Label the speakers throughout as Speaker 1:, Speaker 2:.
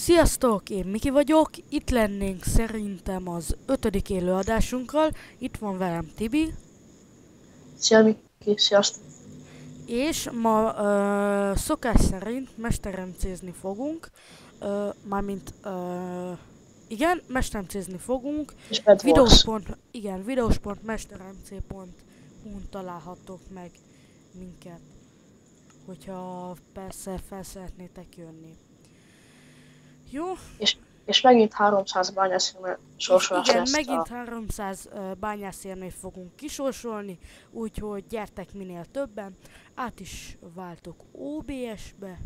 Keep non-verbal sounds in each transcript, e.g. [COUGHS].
Speaker 1: Sziasztok, én Miki vagyok, itt lennénk szerintem az ötödik élőadásunkkal, itt van velem Tibi,
Speaker 2: Szia Miki, sziasztok!
Speaker 1: és ma ö, szokás szerint mesteremcézni fogunk, ö, mármint, ö, igen, mesteremcézni fogunk,
Speaker 2: És
Speaker 1: videós.pont, igen, videós.mestermc.hu-n találhatok meg minket, hogyha persze fel szeretnétek jönni. Jó,
Speaker 2: És megint 300 bányászfilme sorsolás
Speaker 1: Igen,
Speaker 2: lesz
Speaker 1: megint
Speaker 2: a...
Speaker 1: 300 uh, bányászérmét fogunk kisorsolni, úgyhogy gyertek minél többen. Át is váltok OBS-be.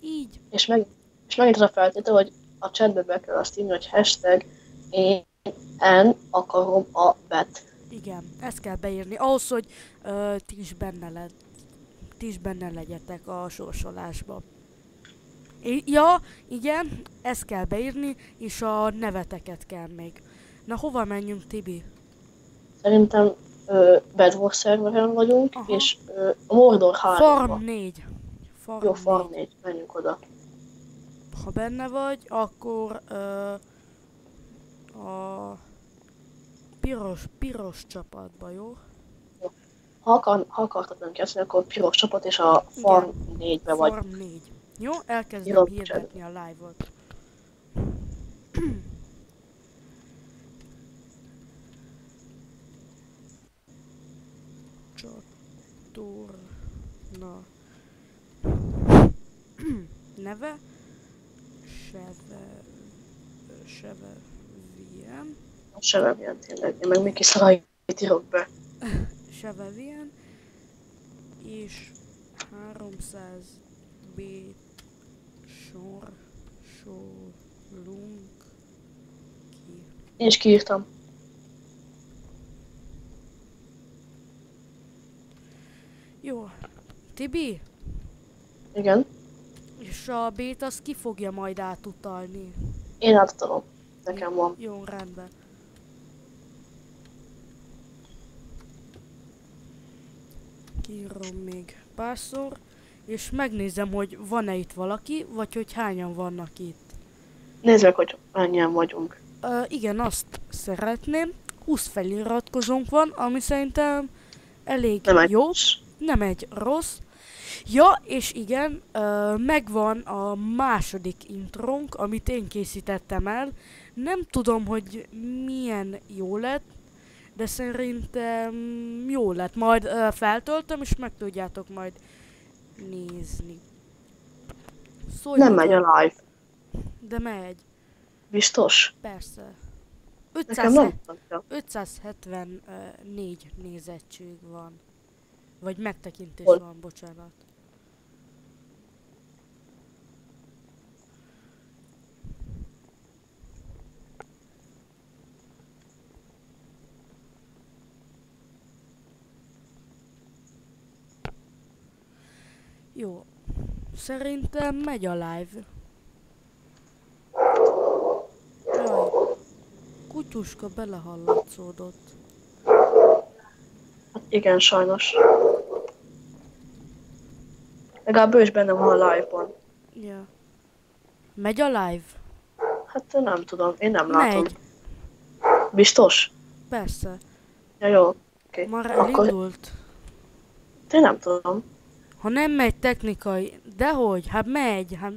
Speaker 1: Így,
Speaker 2: És, meg, és megint az a feltétel, hogy a chatbe be kell azt írni, hogy hashtag én akarom a bet.
Speaker 1: igen, ezt kell beírni. Ahhoz, hogy uh, ti is benne le, ti is benne legyetek a sorsolásba. Ja, igen, ezt kell beírni, és a neveteket kell még. Na, hova menjünk, Tibi?
Speaker 2: Szerintem ö, Wars szerveren vagyunk,
Speaker 1: Aha.
Speaker 2: és ö, a Mordor 3
Speaker 1: Farm 4. Farm
Speaker 2: Jó,
Speaker 1: 4.
Speaker 2: Farm 4, menjünk oda.
Speaker 1: Ha benne vagy, akkor ö, a piros, piros csapatba, jó?
Speaker 2: Ha, akar, ha akartad nem kezdeni, akkor piros csapat, és a Farm 4-be vagy.
Speaker 1: Farm 4. Jó, elkezdem
Speaker 2: Jó,
Speaker 1: hirdetni a live-ot. Csatorna. Neve? Seve Seve VM
Speaker 2: Se nem ilyen tényleg, én meg Miki szarait írok be. [LAUGHS]
Speaker 1: Sevevien és 300 B sor sorolunk ki.
Speaker 2: Én is kiírtam.
Speaker 1: Jó. Tibi,
Speaker 2: Igen.
Speaker 1: és a B-t azt ki fogja majd átutalni?
Speaker 2: Én átadom. Nekem van.
Speaker 1: Jó, rendben. Kiírom még párszor, és megnézem, hogy van-e itt valaki, vagy hogy hányan vannak itt.
Speaker 2: Nézd meg, hogy mennyien vagyunk.
Speaker 1: Ö, igen, azt szeretném. 20 feliratkozónk van, ami szerintem elég
Speaker 2: Nem egy
Speaker 1: jó, nem egy rossz. Ja, és igen, ö, megvan a második intrónk, amit én készítettem el. Nem tudom, hogy milyen jó lett, de szerintem jó lett. Majd ö, feltöltöm, és meg tudjátok majd nézni.
Speaker 2: Nem
Speaker 1: Szóljatok,
Speaker 2: megy a live.
Speaker 1: De megy,
Speaker 2: Biztos?
Speaker 1: persze.
Speaker 2: Nekem
Speaker 1: 500
Speaker 2: nem mutatja.
Speaker 1: 574 nézettség van. Vagy megtekintés
Speaker 2: Hol?
Speaker 1: van, bocsánat. Jó. Szerintem megy a live. Jaj. Kutyuska belehallatszódott.
Speaker 2: Igen, sajnos. Legalább ő is benne van a live-ban.
Speaker 1: Ja. Megy a live?
Speaker 2: Hát nem tudom, én nem látom.
Speaker 1: Megy.
Speaker 2: Biztos?
Speaker 1: Persze.
Speaker 2: Ja, jó. Oké.
Speaker 1: Már
Speaker 2: Akkor
Speaker 1: elindult.
Speaker 2: én nem tudom.
Speaker 1: Ha nem megy technikai, dehogy, hát megy, hát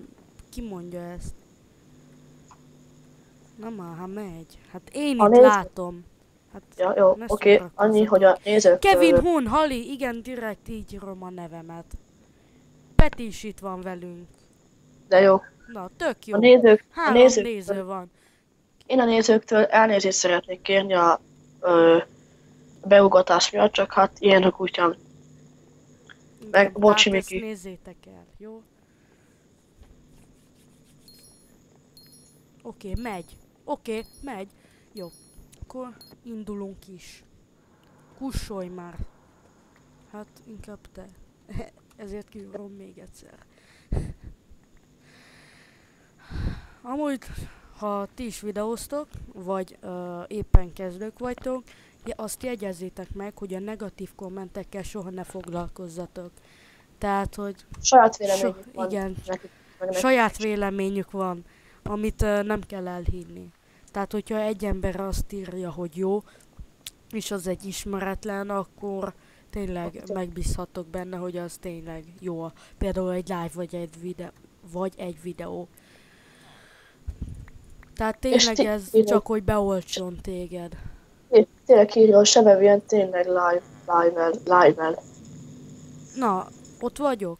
Speaker 1: ki mondja ezt? Nem már, hát megy. Hát én
Speaker 2: A
Speaker 1: itt
Speaker 2: néző-
Speaker 1: látom. Hát
Speaker 2: Ja, jó, oké.
Speaker 1: szórakozzatok.
Speaker 2: Annyi, hogy a nézők...
Speaker 1: Kevin Hun, Hali, igen, direkt így írom a nevemet. Peti is itt van velünk.
Speaker 2: De jó.
Speaker 1: Na, tök jó.
Speaker 2: A nézők... A
Speaker 1: Három
Speaker 2: nézők
Speaker 1: néző van.
Speaker 2: Én a nézőktől elnézést szeretnék kérni a ö, beugatás miatt, csak hát ilyen a kutyám. Meg, bocsi,
Speaker 1: ezt
Speaker 2: Miki.
Speaker 1: nézzétek el, jó? Oké, megy. Oké, megy. Jó. Akkor indulunk is. Kussolj már. Hát inkább te. [LAUGHS] Ezért kiúrom még egyszer. Amúgy, ha ti is videóztok, vagy ö, éppen kezdők vagytok, azt jegyezzétek meg, hogy a negatív kommentekkel soha ne foglalkozzatok. Tehát, hogy
Speaker 2: Saját
Speaker 1: so,
Speaker 2: véleményük van.
Speaker 1: igen,
Speaker 2: Nekik, meg
Speaker 1: saját véleményük van. amit ö, nem kell elhinni. Tehát, hogyha egy ember azt írja, hogy jó, és az egy ismeretlen, akkor tényleg megbízhatok benne, hogy az tényleg jó. Például egy live vagy egy videó, vagy egy videó. Tehát tényleg ez csak, hogy beoltson téged.
Speaker 2: Té- Tényleg írja, hogy Sebevien tényleg live, live-el, live-el.
Speaker 1: Na, ott vagyok.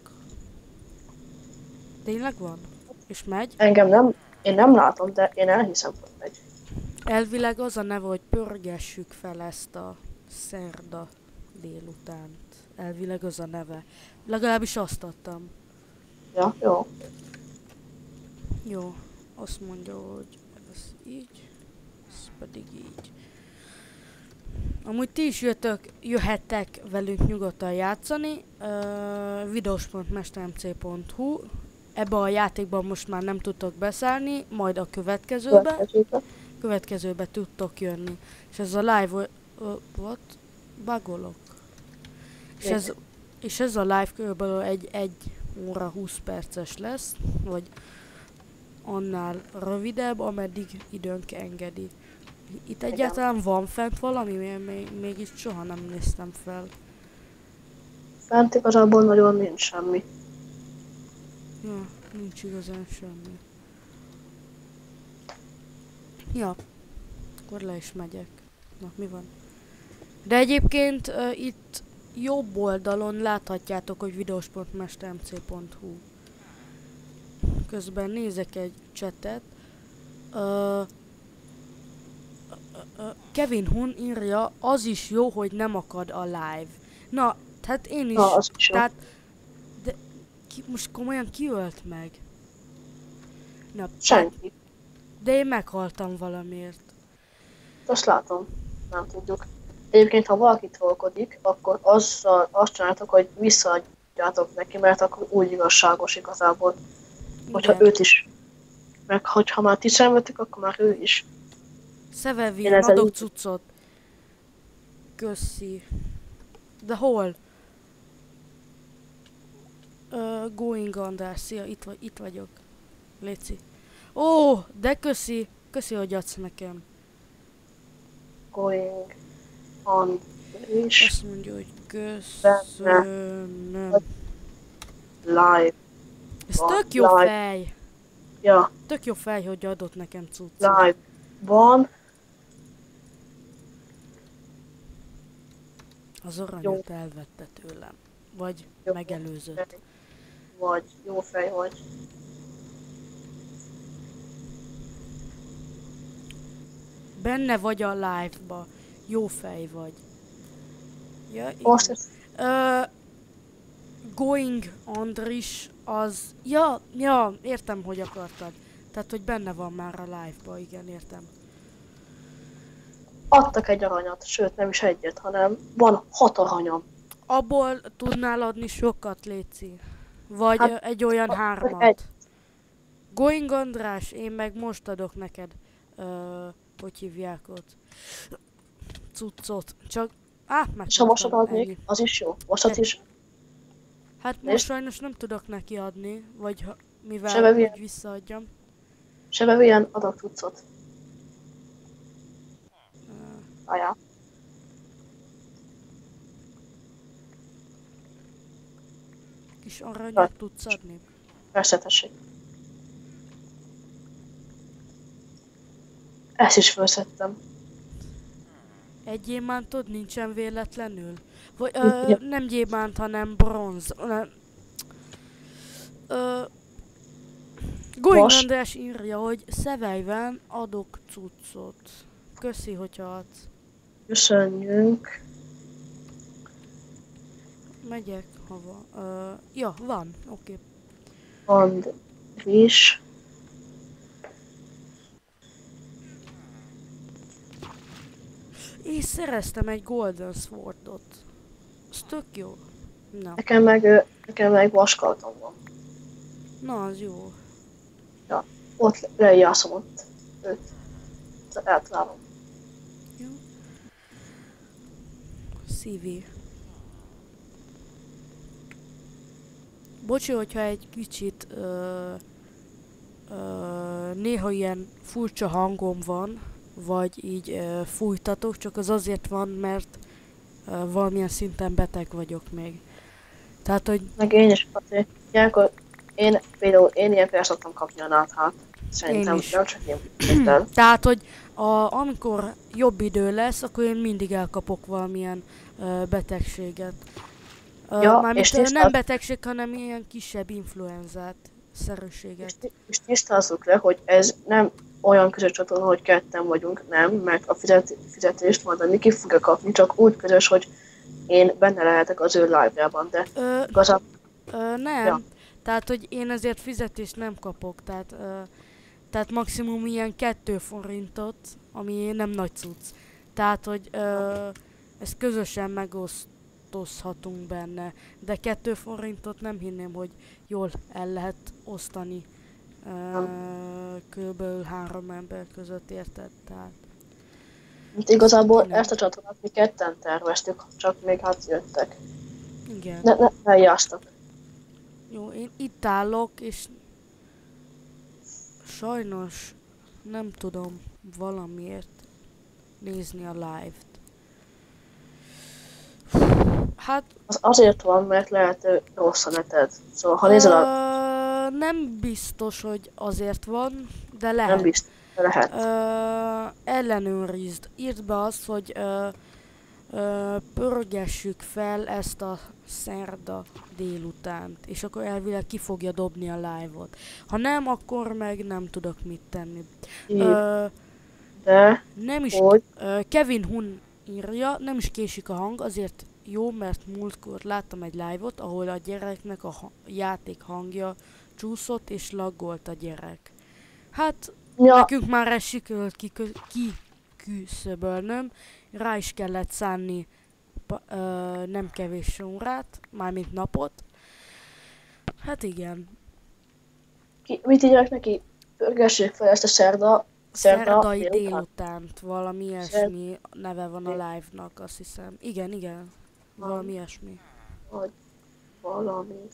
Speaker 1: Tényleg van? És megy?
Speaker 2: Engem nem, én nem látom, de én elhiszem, hogy megy.
Speaker 1: Elvileg az a neve, hogy pörgessük fel ezt a szerda délutánt. Elvileg az a neve. Legalábbis azt adtam.
Speaker 2: Ja, jó.
Speaker 1: Jó, azt mondja, hogy ez így, ez pedig így. Amúgy ti is jöttök, jöhettek velünk nyugodtan játszani. Uh, videos.mestermc.hu Ebbe a játékban most már nem tudtok beszállni, majd a következőbe,
Speaker 2: Következőbe.
Speaker 1: következőbe tudtok jönni. És ez a live, uh, what? Bugolok. És ez, és ez a live körülbelül egy 1 óra 20 perces lesz, vagy annál rövidebb, ameddig időnk engedi. Itt egyáltalán van fent valami, mert még, mégis soha nem néztem fel.
Speaker 2: Fent igazából nagyon nincs semmi.
Speaker 1: Ja, nincs igazán semmi. Ja, akkor le is megyek. Na, mi van? De egyébként uh, itt jobb oldalon láthatjátok, hogy videos.mestermc.hu Közben nézek egy csetet. Uh, Kevin Hun írja, az is jó, hogy nem akad a live. Na, tehát én is,
Speaker 2: Na, az is
Speaker 1: tehát, de ki, most komolyan ki ölt meg? Na,
Speaker 2: Senki.
Speaker 1: de én meghaltam valamiért.
Speaker 2: Azt látom. Nem tudjuk. Egyébként, ha valaki trollkodik, akkor azzal azt csináltok, hogy visszaadjátok neki, mert akkor úgy igazságos igazából. Hogyha
Speaker 1: Igen.
Speaker 2: őt is. Meg hogyha már ti szenvedtek, akkor már ő is.
Speaker 1: Szevevi,
Speaker 2: Én ezzel
Speaker 1: adok
Speaker 2: így-
Speaker 1: cuccot. Köszi. De hol? Uh, going András, szia, itt, vagy, itt vagyok. Léci. Ó, de köszi. Köszi, hogy adsz nekem.
Speaker 2: Going on is
Speaker 1: Azt mondja, hogy köszönöm.
Speaker 2: live.
Speaker 1: Ez tök jó
Speaker 2: live.
Speaker 1: fej.
Speaker 2: Ja,
Speaker 1: Tök jó fej, hogy adott nekem cuccot.
Speaker 2: live van.
Speaker 1: Az aranyat elvette tőlem. Vagy
Speaker 2: Jó.
Speaker 1: megelőzött.
Speaker 2: Vagy jó fej vagy.
Speaker 1: Benne vagy a live-ba. Jó fej vagy. Ja,
Speaker 2: Most
Speaker 1: igen.
Speaker 2: ez
Speaker 1: Ö, going Andris az... Ja, ja, értem, hogy akartad. Tehát, hogy benne van már a live-ba, igen, értem.
Speaker 2: Adtak egy aranyat, sőt nem is egyet, hanem van hat aranyam.
Speaker 1: Abból tudnál adni sokat, Léci. Vagy
Speaker 2: Hát,
Speaker 1: egy olyan hármat.
Speaker 2: egy.
Speaker 1: Going András, én meg most adok neked, ö, hogy hívják ott, cuccot. Csak, á, meg
Speaker 2: És ha most adnék, az is jó. Most az is.
Speaker 1: Hát most
Speaker 2: Nézd.
Speaker 1: sajnos nem tudok neki adni, vagy ha, mivel
Speaker 2: Sebe milyen-
Speaker 1: hogy visszaadjam.
Speaker 2: Sebevien adok cuccot.
Speaker 1: Ö,
Speaker 2: Ajá.
Speaker 1: kis aranyat tudsz adni?
Speaker 2: Persze, tessék. Ezt is felszettem.
Speaker 1: Egy gyémántod nincsen véletlenül? Vagy ö,
Speaker 2: Ja.
Speaker 1: nem gyémánt, hanem bronz. Ö, ö? András írja, hogy Szevejben adok cuccot. Köszi, hogyha adsz.
Speaker 2: Köszönjünk.
Speaker 1: Megyek hova. Ö, ja, van, oké.
Speaker 2: Andris.
Speaker 1: És szereztem egy Golden Swordot. Ez tök jó. Na,
Speaker 2: Nekem meg, nekem meg vaskaltam van.
Speaker 1: na az jó.
Speaker 2: Ott le- lejászom ott őt. Eltalálom.
Speaker 1: Szívi. Bocsi, hogyha egy kicsit ö, ö, néha ilyen furcsa hangom van, vagy így ö, fújtatok, csak az azért van, mert ö, valamilyen szinten beteg vagyok még. Tehát, hogy
Speaker 2: Meg én is azért. Ilyenkor én például én ilyenkor szoktam kapni a náthát. Szerintem
Speaker 1: Én is.
Speaker 2: nem csak én.
Speaker 1: Tehát, hogy a, amikor jobb idő lesz, akkor én mindig elkapok valamilyen betegséget.
Speaker 2: Ja,
Speaker 1: mármint
Speaker 2: és
Speaker 1: ö, nem betegség, hanem ilyen kisebb influenzát, szerűséget.
Speaker 2: és tisztázzuk le, hogy ez nem olyan közös csatorna, hogy ketten vagyunk, nem, mert a fizet, fizetést majd a Miki fogja kapni, csak úgy közös, hogy én benne lehetek az ő live-jában, de
Speaker 1: Ö,
Speaker 2: igazából
Speaker 1: Ö, nem.
Speaker 2: Ja.
Speaker 1: Tehát, hogy én ezért fizetést nem kapok. Tehát, ö, tehát maximum ilyen 2 forintot, ami nem nagy cucc. Tehát, hogy ö, ezt közösen megosztozhatunk benne. De 2 forintot nem hinném, hogy jól el lehet osztani körülbelül három ember között, érted? Tehát,
Speaker 2: Mint igazából
Speaker 1: Nem.
Speaker 2: ezt a csatornát mi ketten terveztük, csak még hát jöttek.
Speaker 1: igen.
Speaker 2: Ne, ne, ne játsztak.
Speaker 1: Jó, én itt állok, és sajnos nem tudom valamiért nézni a live-t. Hát,
Speaker 2: Az azért van, mert lehet rossz a neted. Szóval ha nézel a...
Speaker 1: ö, nem biztos, hogy azért van, de lehet.
Speaker 2: Nem biztos, de lehet.
Speaker 1: Ö, ellenőrizd. Írd be azt, hogy ö, ö, pörgessük fel ezt a szerda délutánt, és akkor elvileg ki fogja dobni a live-ot. Ha nem, akkor meg nem tudok mit tenni.
Speaker 2: Így,
Speaker 1: Ö,
Speaker 2: De,
Speaker 1: nem is,
Speaker 2: hogy
Speaker 1: ö, Kevin Hun írja, nem is késik a hang, azért jó, mert múltkor láttam egy live-ot, ahol a gyereknek a ha- játék hangja csúszott és laggolt a gyerek. Hát
Speaker 2: ja,
Speaker 1: Nekünk már ez sikerült kiküszöbölnöm, rá is kellett szánni pa- ö, nem kevés órát, mármint napot. Hát igen,
Speaker 2: ki, mit írják neki? Pörgessék fel ezt a szerda, szerda
Speaker 1: szerdai
Speaker 2: délután.
Speaker 1: valami ilyesmi neve van a live-nak, azt hiszem. Igen, igen, valami ilyesmi.
Speaker 2: vagy valami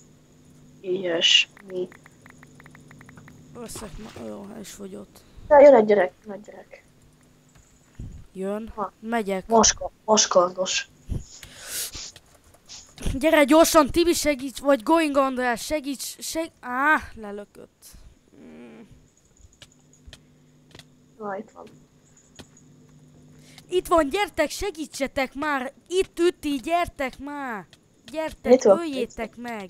Speaker 2: ilyesmi.
Speaker 1: Összek, ma- jó, el is fogyott.
Speaker 2: De jön egy gyerek, jön egy gyerek.
Speaker 1: Jön,
Speaker 2: Ha.
Speaker 1: megyek.
Speaker 2: Maska, maskardos.
Speaker 1: Gyere gyorsan, Tibi segíts, vagy Going András, segíts, seg... Á, lelökött. Mm.
Speaker 2: Na, itt van.
Speaker 1: Itt van, gyertek, segítsetek már! Itt üti, gyertek már! Gyertek, öljétek meg!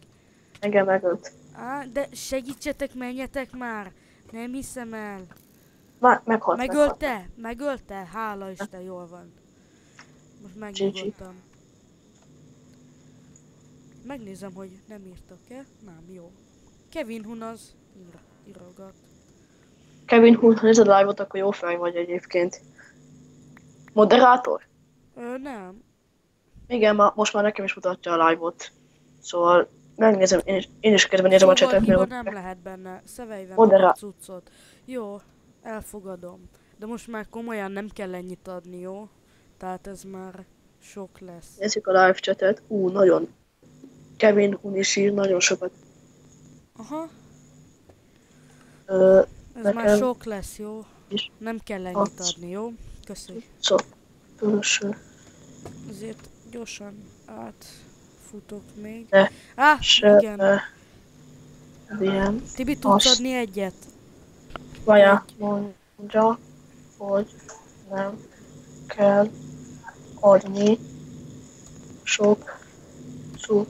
Speaker 2: Engem megölt.
Speaker 1: Á, de segítsetek, menjetek már! Nem hiszem el.
Speaker 2: Már meghalt. meghalt.
Speaker 1: Megölte? Megölte? Hála Isten, jól van. Most megnyugodtam. Megnézem, hogy nem írtak-e. Nem, jó. Kevin Hun az ír, írogat.
Speaker 2: Kevin nézed a live-ot, akkor jó fej vagy egyébként. Moderátor?
Speaker 1: Ö, nem.
Speaker 2: Igen, ma, most már nekem is mutatja a live-ot. Szóval megnézem, én is, én is kedven nézem a
Speaker 1: Szóval
Speaker 2: csetet,
Speaker 1: hiba
Speaker 2: mert
Speaker 1: nem lehet benne. Szevejve
Speaker 2: Moderá-
Speaker 1: meg a cuccot. Jó, elfogadom. De most már komolyan nem kell ennyit adni, jó? Tehát ez már sok lesz.
Speaker 2: nézzük a live csetet. Ú, nagyon. Kevin Hun is ír nagyon sokat.
Speaker 1: Aha,
Speaker 2: Ö,
Speaker 1: ez
Speaker 2: Nekem
Speaker 1: már sok lesz, jó?
Speaker 2: is.
Speaker 1: Nem kell ennyit adni, jó? Köszönjük.
Speaker 2: szó. Külső.
Speaker 1: Azért gyorsan átfutok még.
Speaker 2: De
Speaker 1: Á,
Speaker 2: Se,
Speaker 1: igen.
Speaker 2: ö, ilyen.
Speaker 1: Tibi, tudsz adni egyet?
Speaker 2: Vaja mondja, hogy nem kell adni sok cuccot.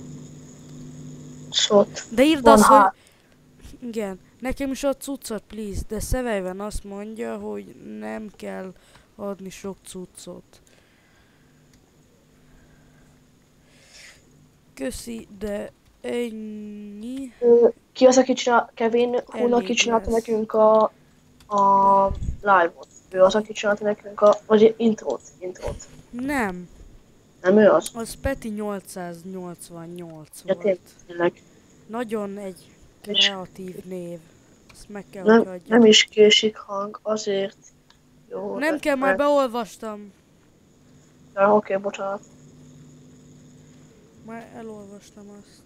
Speaker 1: De írd azt, hogy... Igen, nekem is ad cuccot, please, de Szevejven azt mondja, hogy nem kell adni sok cuccot. Köszi, de ennyi.
Speaker 2: Ki az, aki csinál, Kevin Hun, aki csinálta nekünk a, a live-ot. Ő az, aki csinálta nekünk a, vagy intrót, intrót.
Speaker 1: Nem,
Speaker 2: Nem ő az?
Speaker 1: az Peti 888
Speaker 2: Ja,
Speaker 1: volt.
Speaker 2: tényleg.
Speaker 1: Nagyon egy kreatív név. Ezt meg kell,
Speaker 2: Nem,
Speaker 1: hogy hagyjam.
Speaker 2: nem is késik hang, azért jó.
Speaker 1: Nem kell, már beolvastam.
Speaker 2: Ja, oké, bocsánat.
Speaker 1: Már elolvastam azt.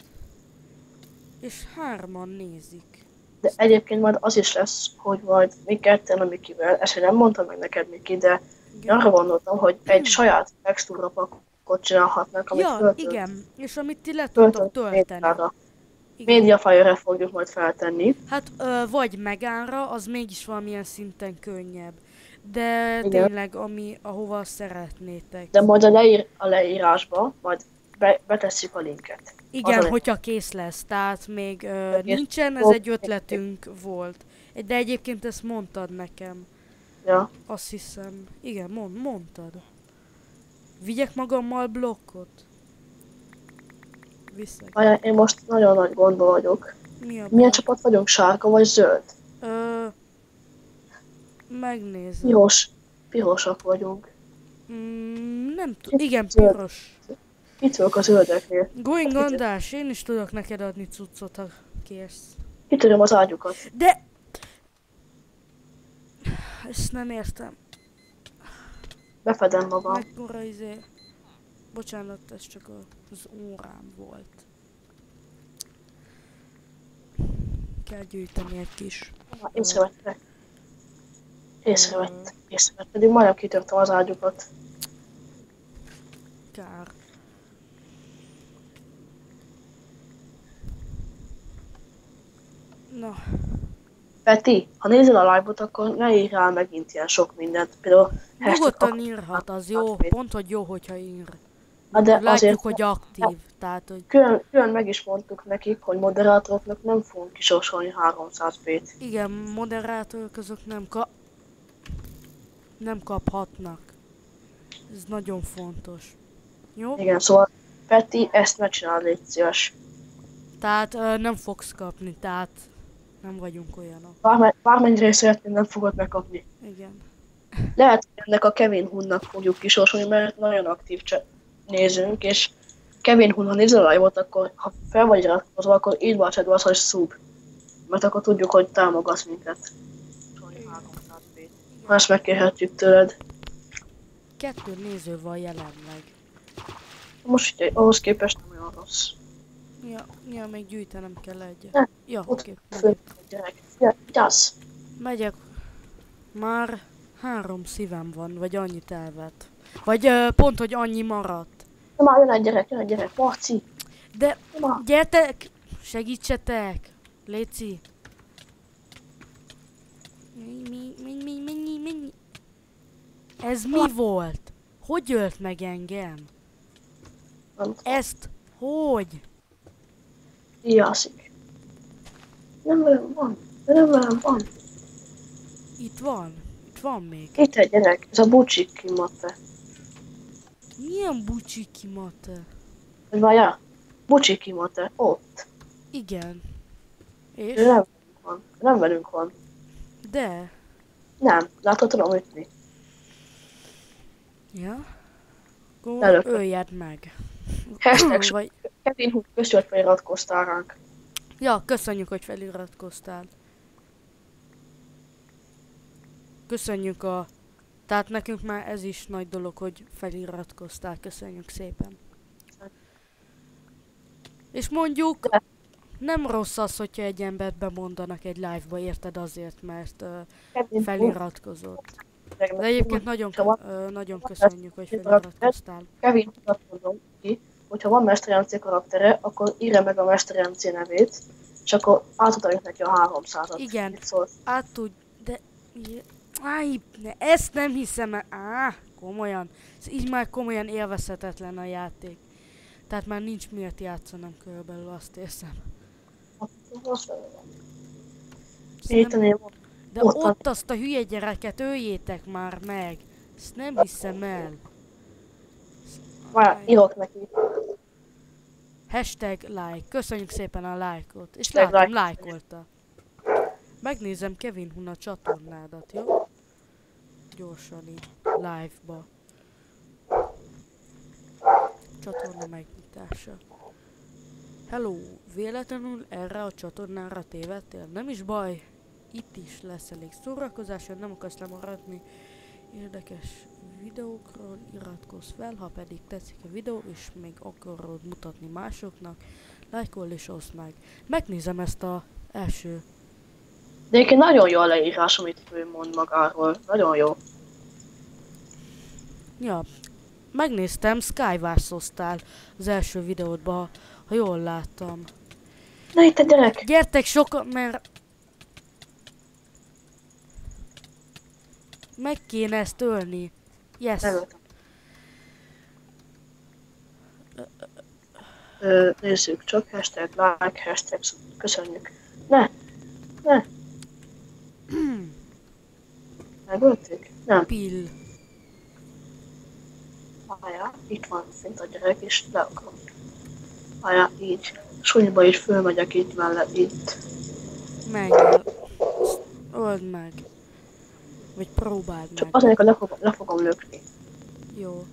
Speaker 1: És hárman nézik.
Speaker 2: De egyébként majd az is lesz, hogy majd mi ketten a Mikivel, ezt én nem mondtam meg neked, Miki, de
Speaker 1: Igen.
Speaker 2: arra gondoltam, hogy egy saját textúra pakot csinálhatnak, amit
Speaker 1: Ja,
Speaker 2: föltölt-
Speaker 1: igen. És amit ti le tudtok tölteni.
Speaker 2: Mediafire-re fogjuk majd feltenni.
Speaker 1: Hát ö, vagy megánra, az mégis valamilyen szinten könnyebb. De
Speaker 2: Igen.
Speaker 1: tényleg, ami, ahova szeretnétek.
Speaker 2: De majd a, leír, a leírásba majd be, betesszük a linket.
Speaker 1: Igen,
Speaker 2: a-
Speaker 1: hogyha kész lesz, tehát még ö, nincsen, ez egy ötletünk volt. De egyébként ezt mondtad nekem.
Speaker 2: Ja.
Speaker 1: Azt hiszem. Igen, mond, mondtad. Vigyek magammal blokkot? Viszek.
Speaker 2: Várjál, én most nagyon nagy gondol vagyok.
Speaker 1: Mi a
Speaker 2: Milyen csapat vagyunk? Sárga vagy zöld?
Speaker 1: Ö, megnézem.
Speaker 2: Piros. Pirosak vagyunk.
Speaker 1: Mm, nem tudom. Igen, piros.
Speaker 2: Itt vagyok a zöldeknél.
Speaker 1: Going András, én is tudok neked adni cuccot, ha kérsz.
Speaker 2: Kitöröm az ágyukat.
Speaker 1: De... Ezt nem értem.
Speaker 2: Befedem magam.
Speaker 1: Mekkora izé... Bocsánat, ez csak az órám volt. Kell gyűjteni egy kis...
Speaker 2: Észrevettek. Észrevett. Észrevett. Pedig majdnem kitörtem az ágyukat.
Speaker 1: Kár. Na,
Speaker 2: Peti, ha nézel a live-ot, akkor ne írj rá megint ilyen sok mindent. Például
Speaker 1: nyugodtan írhat, az jó. Pont, hogy jó, hogyha ír.
Speaker 2: Hát de
Speaker 1: Látjuk,
Speaker 2: azért-
Speaker 1: hogy aktív. Tehát, hogy
Speaker 2: Külön, külön meg is mondtuk nekik, hogy moderátoroknak nem fogunk kisorsolni 300 p-t.
Speaker 1: igen, moderátorok azok nem kap... Nem kaphatnak. Ez nagyon fontos. Jó?
Speaker 2: Igen, szóval Peti, ezt ne csinál, légy szíves.
Speaker 1: Tehát ö, nem fogsz kapni, tehát nem vagyunk olyanok.
Speaker 2: Bárme, bármennyire szeretnél, nem fogod megkapni.
Speaker 1: Igen.
Speaker 2: Lehet, hogy ennek a Kevin Hunnak fogjuk kisorsolni, mert nagyon aktív cse- nézőnk, és Kevin Hun, ha nézel a live-ot, akkor ha fel vagy iratkozva, akkor írd be a chatbe azt, hogy sub. Mert akkor tudjuk, hogy támogatsz minket. Ezt megkérhetjük tőled.
Speaker 1: Kettő néző van jelenleg.
Speaker 2: Most ugye, ahhoz képest nem olyan rossz.
Speaker 1: Ja, ja, még gyűjtenem kell egyet.
Speaker 2: Ne,
Speaker 1: Ja,
Speaker 2: Ott
Speaker 1: oké.
Speaker 2: gyerek. Ja, gyász.
Speaker 1: Megyek. Már három szívem van, vagy annyit elvett. Vagy ö, pont, hogy annyi maradt.
Speaker 2: Na már jön egy gyerek, jön egy gyerek. Marci.
Speaker 1: De
Speaker 2: Na
Speaker 1: gyertek! Segítsetek! Léci! Mi, mi, mi, mi, mi, mi, mi? Ez mi volt? Hogy ölt meg engem? Ezt hogy?
Speaker 2: Jászik. Nem velem van. Nem velem van.
Speaker 1: Itt van. Itt van még.
Speaker 2: Itt egy gyerek. Ez a bucsik kimatte.
Speaker 1: Milyen bucsiki mate?
Speaker 2: Várjál. Bucsik kimatte. Ott.
Speaker 1: Igen. És?
Speaker 2: nem velünk van. Nem velünk van.
Speaker 1: De.
Speaker 2: Nem. Látod, tudom ütni.
Speaker 1: Ja? Akkor
Speaker 2: Előtte.
Speaker 1: öljed meg.
Speaker 2: Hashtag [CLEARS THROAT]
Speaker 1: Vagy...
Speaker 2: Kevin Hook köszönjük, hogy feliratkoztál ránk.
Speaker 1: Ja, köszönjük, hogy feliratkoztál. Köszönjük a... Tehát nekünk már ez is nagy dolog, hogy feliratkoztál. Köszönjük szépen. És mondjuk,
Speaker 2: De-
Speaker 1: nem rossz az, hogyha egy embert bemondanak egy live-ba, érted azért, mert uh, feliratkozott. De egyébként nagyon, uh, nagyon köszönjük, hogy feliratkoztál.
Speaker 2: Kevin Hooknak mondom ki, hogyha van Mester karaktere, akkor írja meg a Mester nevét, és akkor átadjuk neki a 300-at.
Speaker 1: Igen. Át tud, de... Áj, ne, ezt nem hiszem el. Á, komolyan. Ez így már komolyan élvezhetetlen a játék. Tehát már nincs miért játszanom körülbelül, azt érzem. De
Speaker 2: ott
Speaker 1: azt a hülye gyereket öljétek már meg. Ezt nem hiszem el.
Speaker 2: várj, írok neki.
Speaker 1: Hashtag like. Köszönjük szépen a lájkot. És
Speaker 2: Hashtag
Speaker 1: látom,
Speaker 2: like.
Speaker 1: lájkolta. Megnézem Kevin Huna csatornádat, jó? Gyorsan így, live-ba. Csatorna megnyitása. Hello, véletlenül erre a csatornára tévedtél? Nem is baj, itt is lesz elég szórakozás, ha nem akarsz lemaradni érdekes videókról, iratkozz fel, ha pedig tetszik a videó, és még akarod mutatni másoknak, lájkol és oszd meg. Megnézem ezt a első
Speaker 2: De egyébként nagyon jó a leírás, amit ő mond magáról. Nagyon jó.
Speaker 1: Ja, megnéztem, skywars az első videódban, ha, jól láttam.
Speaker 2: Na itt a gyerek!
Speaker 1: Gyertek sokan, mert... Meg kéne ezt ölni. Yes.
Speaker 2: Megöltem. Ö, nézzük csak, hashtag like, hashtag köszönjük. Ne! Ne! Megölték? Nem.
Speaker 1: Pill.
Speaker 2: Várjál, itt van szint a gyerek, és le akarom. Várjál, így. Súlyba is fölmegyek itt mellett, itt.
Speaker 1: Meg. Ezt Öld meg. Vagy próbáld
Speaker 2: Csak
Speaker 1: meg.
Speaker 2: azért, hogy le, fogom, le fogom lökni.
Speaker 1: Jó.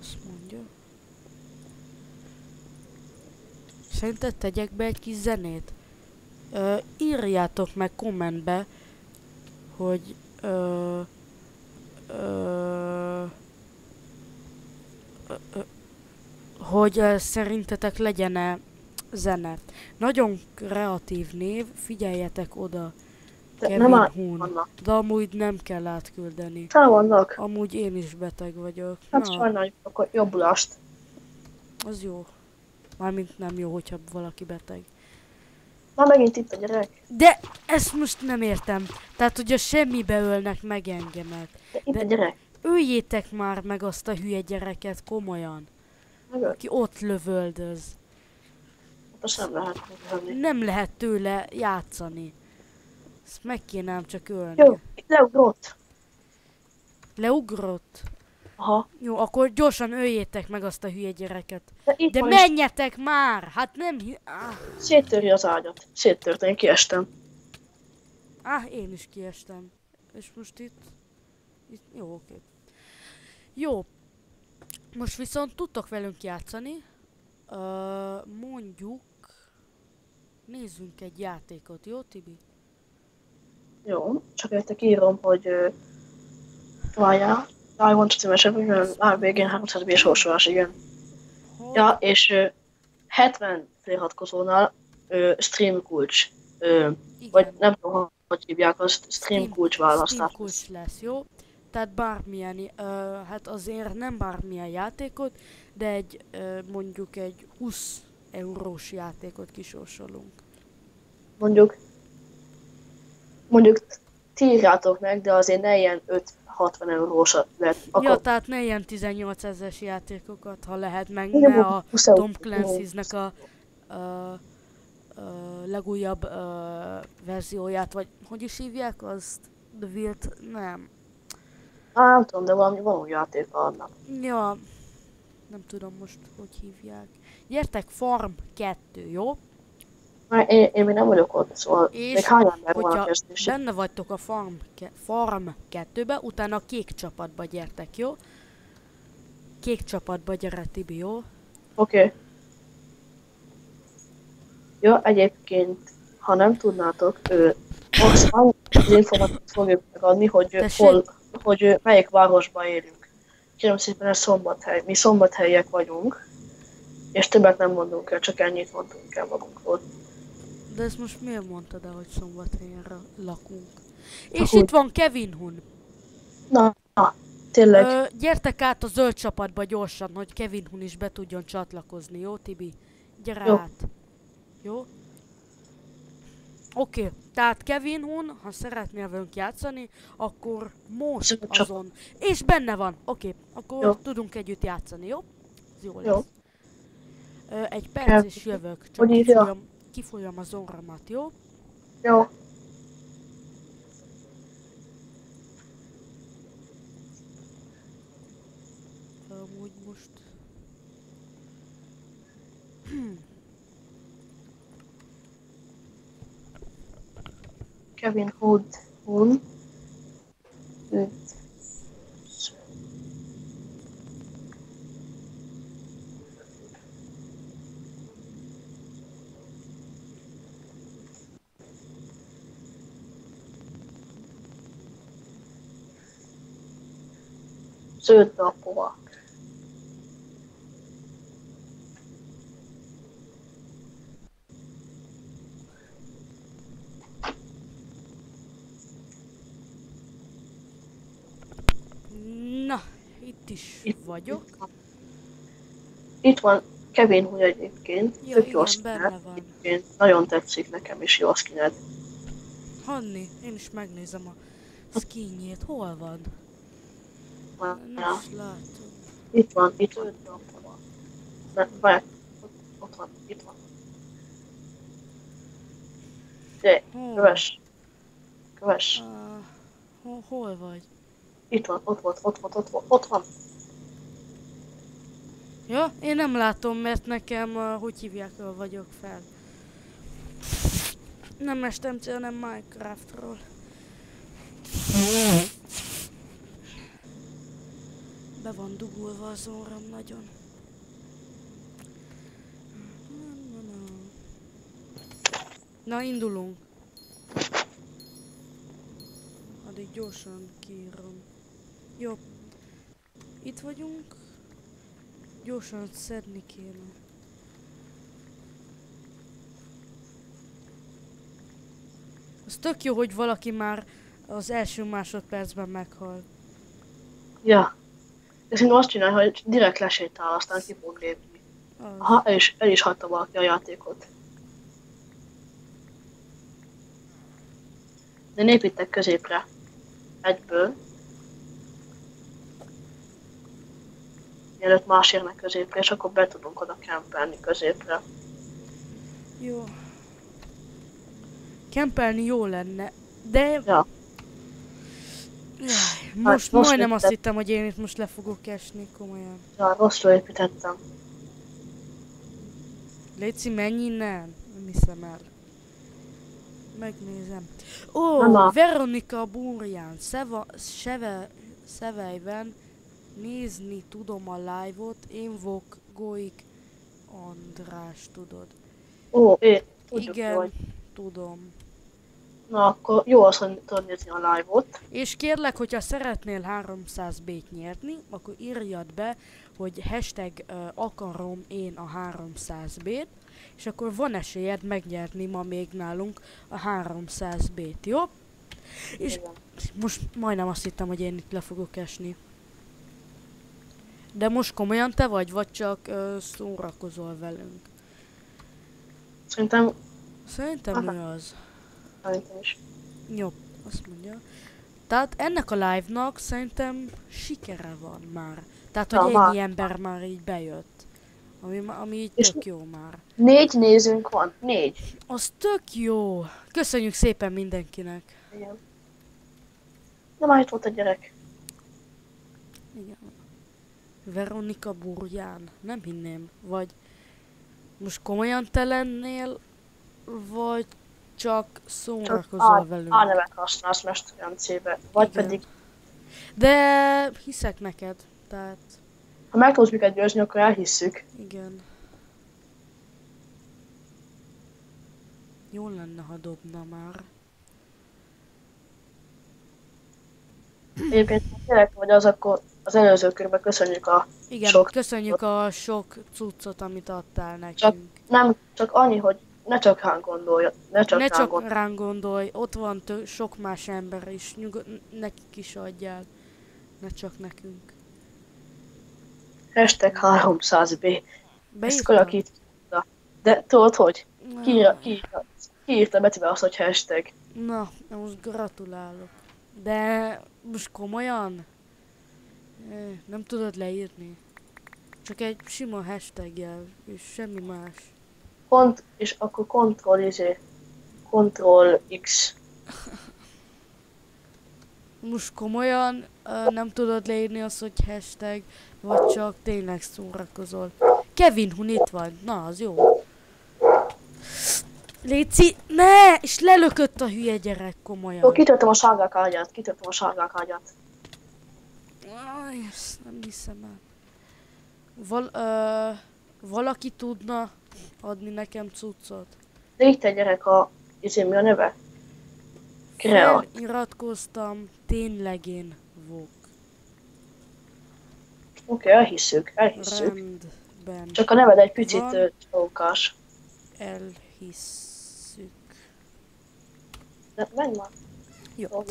Speaker 1: Azt mondja. Szerinted tegyek be egy kis zenét? Ö, írjátok meg kommentbe, hogy ö, ö, hogy ö, szerintetek legyen-e zene. Nagyon kreatív név, figyeljetek oda. Kevin
Speaker 2: nem vannak.
Speaker 1: De amúgy nem kell átküldeni.
Speaker 2: Fel vannak.
Speaker 1: Amúgy én is beteg vagyok.
Speaker 2: Hát
Speaker 1: Na,
Speaker 2: sajnáljuk, akkor jobbulást.
Speaker 1: az jó. Mármint nem jó, hogyha valaki beteg.
Speaker 2: Na megint itt a gyerek.
Speaker 1: De ezt most nem értem. Tehát, hogy a semmibe ölnek meg engemet.
Speaker 2: De itt
Speaker 1: De-
Speaker 2: a gyerek.
Speaker 1: Öljétek már meg azt a hülye gyereket komolyan.
Speaker 2: Megölt.
Speaker 1: Aki ott lövöldöz.
Speaker 2: Hát azt nem lehet megölni.
Speaker 1: Nem lehet tőle játszani. Ezt meg kéne ám csak ölni.
Speaker 2: Jó, leugrott.
Speaker 1: Leugrott.
Speaker 2: Aha.
Speaker 1: Jó, akkor gyorsan öljétek meg azt a hülye gyereket.
Speaker 2: De
Speaker 1: De menjetek már! Hát nem... Ah,
Speaker 2: széttöri az ágyat. Széttört, én kiestem.
Speaker 1: ah, én is kiestem. És most itt... itt jó, oké. Jó. Most viszont tudtok velünk játszani. Ö, mondjuk... Nézzünk egy játékot, jó Tibi?
Speaker 2: Jó, csak értek írom, hogy várjál. Live-on címesebb, igen, live végén 300 b sorsolás, igen. Ja, és uh, 70 feliratkozónál uh, stream kulcs.
Speaker 1: Igen.
Speaker 2: vagy nem tudom, hogy hívják azt, stream
Speaker 1: Steam-
Speaker 2: kulcs választás.
Speaker 1: kulcs lesz, jó? Tehát bármilyen, ö, hát azért nem bármilyen játékot, de egy, ö, mondjuk egy 20 eurós játékot kisorsolunk.
Speaker 2: Mondjuk, mondjuk ti írjátok meg, de azért ne ilyen 5-60 eurós lett.
Speaker 1: Ja,
Speaker 2: Akkor
Speaker 1: tehát ne ilyen 18 ezeres játékokat, ha lehet, meg
Speaker 2: Igen,
Speaker 1: ne a
Speaker 2: 20
Speaker 1: Tom. Clancy's-nek a ö, ö, legújabb ö, verzióját, vagy hogy is hívják azt? The Wild? Nem.
Speaker 2: Á, nem tudom, de valami valami játék annak.
Speaker 1: Ja, nem tudom most, hogy hívják. Gyertek, Farm 2, jó?
Speaker 2: Már én, én még nem vagyok ott, szóval
Speaker 1: És
Speaker 2: még hány ember van a
Speaker 1: benne vagytok a Farm, farm 2-be, utána a kék csapatba gyertek, jó? Kék csapatba gyere, Tibi, jó?
Speaker 2: Oké. Okay. Jó, egyébként, ha nem tudnátok, ő, Oxfam az információt fogjuk megadni, hogy
Speaker 1: Tessék?
Speaker 2: hol, hogy melyik városban élünk. Kérem szépen, ez szombathely. Mi szombathelyiek vagyunk, és többet nem mondunk el, csak ennyit mondtunk el magunkról.
Speaker 1: De ezt most miért mondtad el, hogy szombathelyen lakunk? És
Speaker 2: Akkor-
Speaker 1: itt van Kevin Hun.
Speaker 2: Na, na tényleg,
Speaker 1: Ö, gyertek át a zöld csapatba gyorsan, hogy Kevin Hun is be tudjon csatlakozni, jó Tibi? Gyere
Speaker 2: Jó.
Speaker 1: át. Jó? Oké, tehát Kevin Hun, ha szeretnél velünk játszani, akkor most azon. És benne van, oké, akkor
Speaker 2: Jó.
Speaker 1: tudunk együtt játszani, jó? Ez jó
Speaker 2: Jó.
Speaker 1: lesz. Ö, egy perc és jövök, csak kifolyam, kifolyam az orromat, jó?
Speaker 2: jó.
Speaker 1: Amúgy most... [CLEARS THROAT]
Speaker 2: Kevin Hood, Hun. Hood. Zöld napok.
Speaker 1: itt is
Speaker 2: Itt-
Speaker 1: vagyok.
Speaker 2: Itt van Kevin Hu egyébként,
Speaker 1: Ja,
Speaker 2: tök jó
Speaker 1: igen,
Speaker 2: nagyon tetszik nekem is jó skined.
Speaker 1: Hanni, én is megnézem a skinjét. Hol van? Nem
Speaker 2: ja.
Speaker 1: is látom.
Speaker 2: Itt van, itt van. Ne, várj, ott, van, itt van. Gyere, kövess. Kövess.
Speaker 1: Hol, hol vagy?
Speaker 2: Itt van, ott volt, ott volt, ott volt, ott van.
Speaker 1: Ja, én nem látom, mert nekem, uh, hogy hívják, vagyok fel. Nem STMC, hanem Minecraftról. Be van dugulva az orrom nagyon. Na, indulunk. Addig gyorsan kiírom. Jó. Itt vagyunk. Gyorsan szedni kéne. Az tök jó, hogy valaki már az első másodpercben meghal.
Speaker 2: Ja. És én azt csinálja, hogy direkt lesétál, aztán ki fog lépni.
Speaker 1: Az.
Speaker 2: Aha, el is, el is hagyta valaki a játékot. De én építek középre. Egyből. Mielőtt más érnek középre, és akkor be tudunk oda kempelni középre.
Speaker 1: Jó. Kempelni jó lenne, de...
Speaker 2: Ja.
Speaker 1: Jaj, most
Speaker 2: most
Speaker 1: majdnem azt
Speaker 2: épített-
Speaker 1: hittem, hogy én itt most le fogok esni, komolyan.
Speaker 2: Ja, rosszul építettem.
Speaker 1: Léci, menj innen! Nem hiszem el. Megnézem. Ó,
Speaker 2: Mama.
Speaker 1: Veronika Burján, Szeva, Seve, Szevejben nézni tudom a live-ot, én vok Goik András, tudod.
Speaker 2: Ó, én
Speaker 1: Igen, tudom.
Speaker 2: Na, akkor jó az, hogy tudod nézni a live-ot.
Speaker 1: És kérlek, hogyha szeretnél 300 b nyerni, akkor írjad be, hogy hashtag uh, akarom én a 300 b és akkor van esélyed megnyerni ma még nálunk a 300 b jó? És
Speaker 2: Igen.
Speaker 1: most majdnem azt hittem, hogy én itt le fogok esni. De most komolyan te vagy, vagy csak uh, szórakozol velünk?
Speaker 2: Szerintem,
Speaker 1: Szerintem ő
Speaker 2: Aha.
Speaker 1: az.
Speaker 2: szerintem is.
Speaker 1: Jó, azt mondja. Tehát ennek a live-nak szerintem sikere van már. Tehát, hogy
Speaker 2: Ja,
Speaker 1: ennyi ember már így bejött. Ami, ami így
Speaker 2: És-
Speaker 1: tök jó már.
Speaker 2: Négy nézőnk van. Négy.
Speaker 1: Az tök jó. Köszönjük szépen mindenkinek.
Speaker 2: Igen. De már itt volt a gyerek.
Speaker 1: Igen. Veronika Burján. Nem hinném. Vagy most komolyan te lennél, vagy csak
Speaker 2: Csak
Speaker 1: szórakozol
Speaker 2: A,
Speaker 1: velünk.
Speaker 2: A nevet használsz mesteremcébe. Vagy
Speaker 1: Igen.
Speaker 2: pedig,
Speaker 1: De hiszek neked. Tehát
Speaker 2: ha meg tudsz minket győzni, akkor elhisszük.
Speaker 1: Igen. Jó lenne, ha dobna már.
Speaker 2: Egyébként, ha vagy az, akkor az előző körben köszönjük a...
Speaker 1: Igen,
Speaker 2: Sok-
Speaker 1: köszönjük a sok cuccot, amit adtál nekünk.
Speaker 2: Csak Nem, csak annyi, hogy ne csak ránk gondolj. Ne csak
Speaker 1: ne
Speaker 2: ránk
Speaker 1: csak ránk gondolj, ott van tő, sok más ember is, nyugod, nekik is adjál. Ne csak nekünk.
Speaker 2: Hashtag 300B. Ezt
Speaker 1: Beírtam?
Speaker 2: kalakít. De tudod, hogy? Kiírta, kiírta, kiírta Betibe azt, hogy hashtag.
Speaker 1: Na most gratulálok. De most komolyan? Nem tudod leírni? Csak egy sima hashtagjel, és semmi más.
Speaker 2: Kont, és akkor Ctrl, izé, Ctrl X.
Speaker 1: Most komolyan uh, nem tudod leírni azt, hogy hashtag, vagy csak tényleg szórakozol. Kevin Hun itt van. Na, az jó. Léci, ne! És lelökött a hülye gyerek
Speaker 2: Jó,
Speaker 1: komolyan.
Speaker 2: kitöltöm a sárgák ágyát, kitöltöm a sárgák ágyát.
Speaker 1: Aj, ezt nem hiszem el. Val, uh, valaki tudna adni nekem cuccot?
Speaker 2: Itt egy gyerek a, izé, mi a neve? Krea.
Speaker 1: Feliratkoztam, tényleg én vok.
Speaker 2: Oké, okay, elhisszük, elhisszük.
Speaker 1: Rendben.
Speaker 2: Csak a neved egy picit ö, csókás.
Speaker 1: Elhisszük.
Speaker 2: De menj már.
Speaker 1: Jó.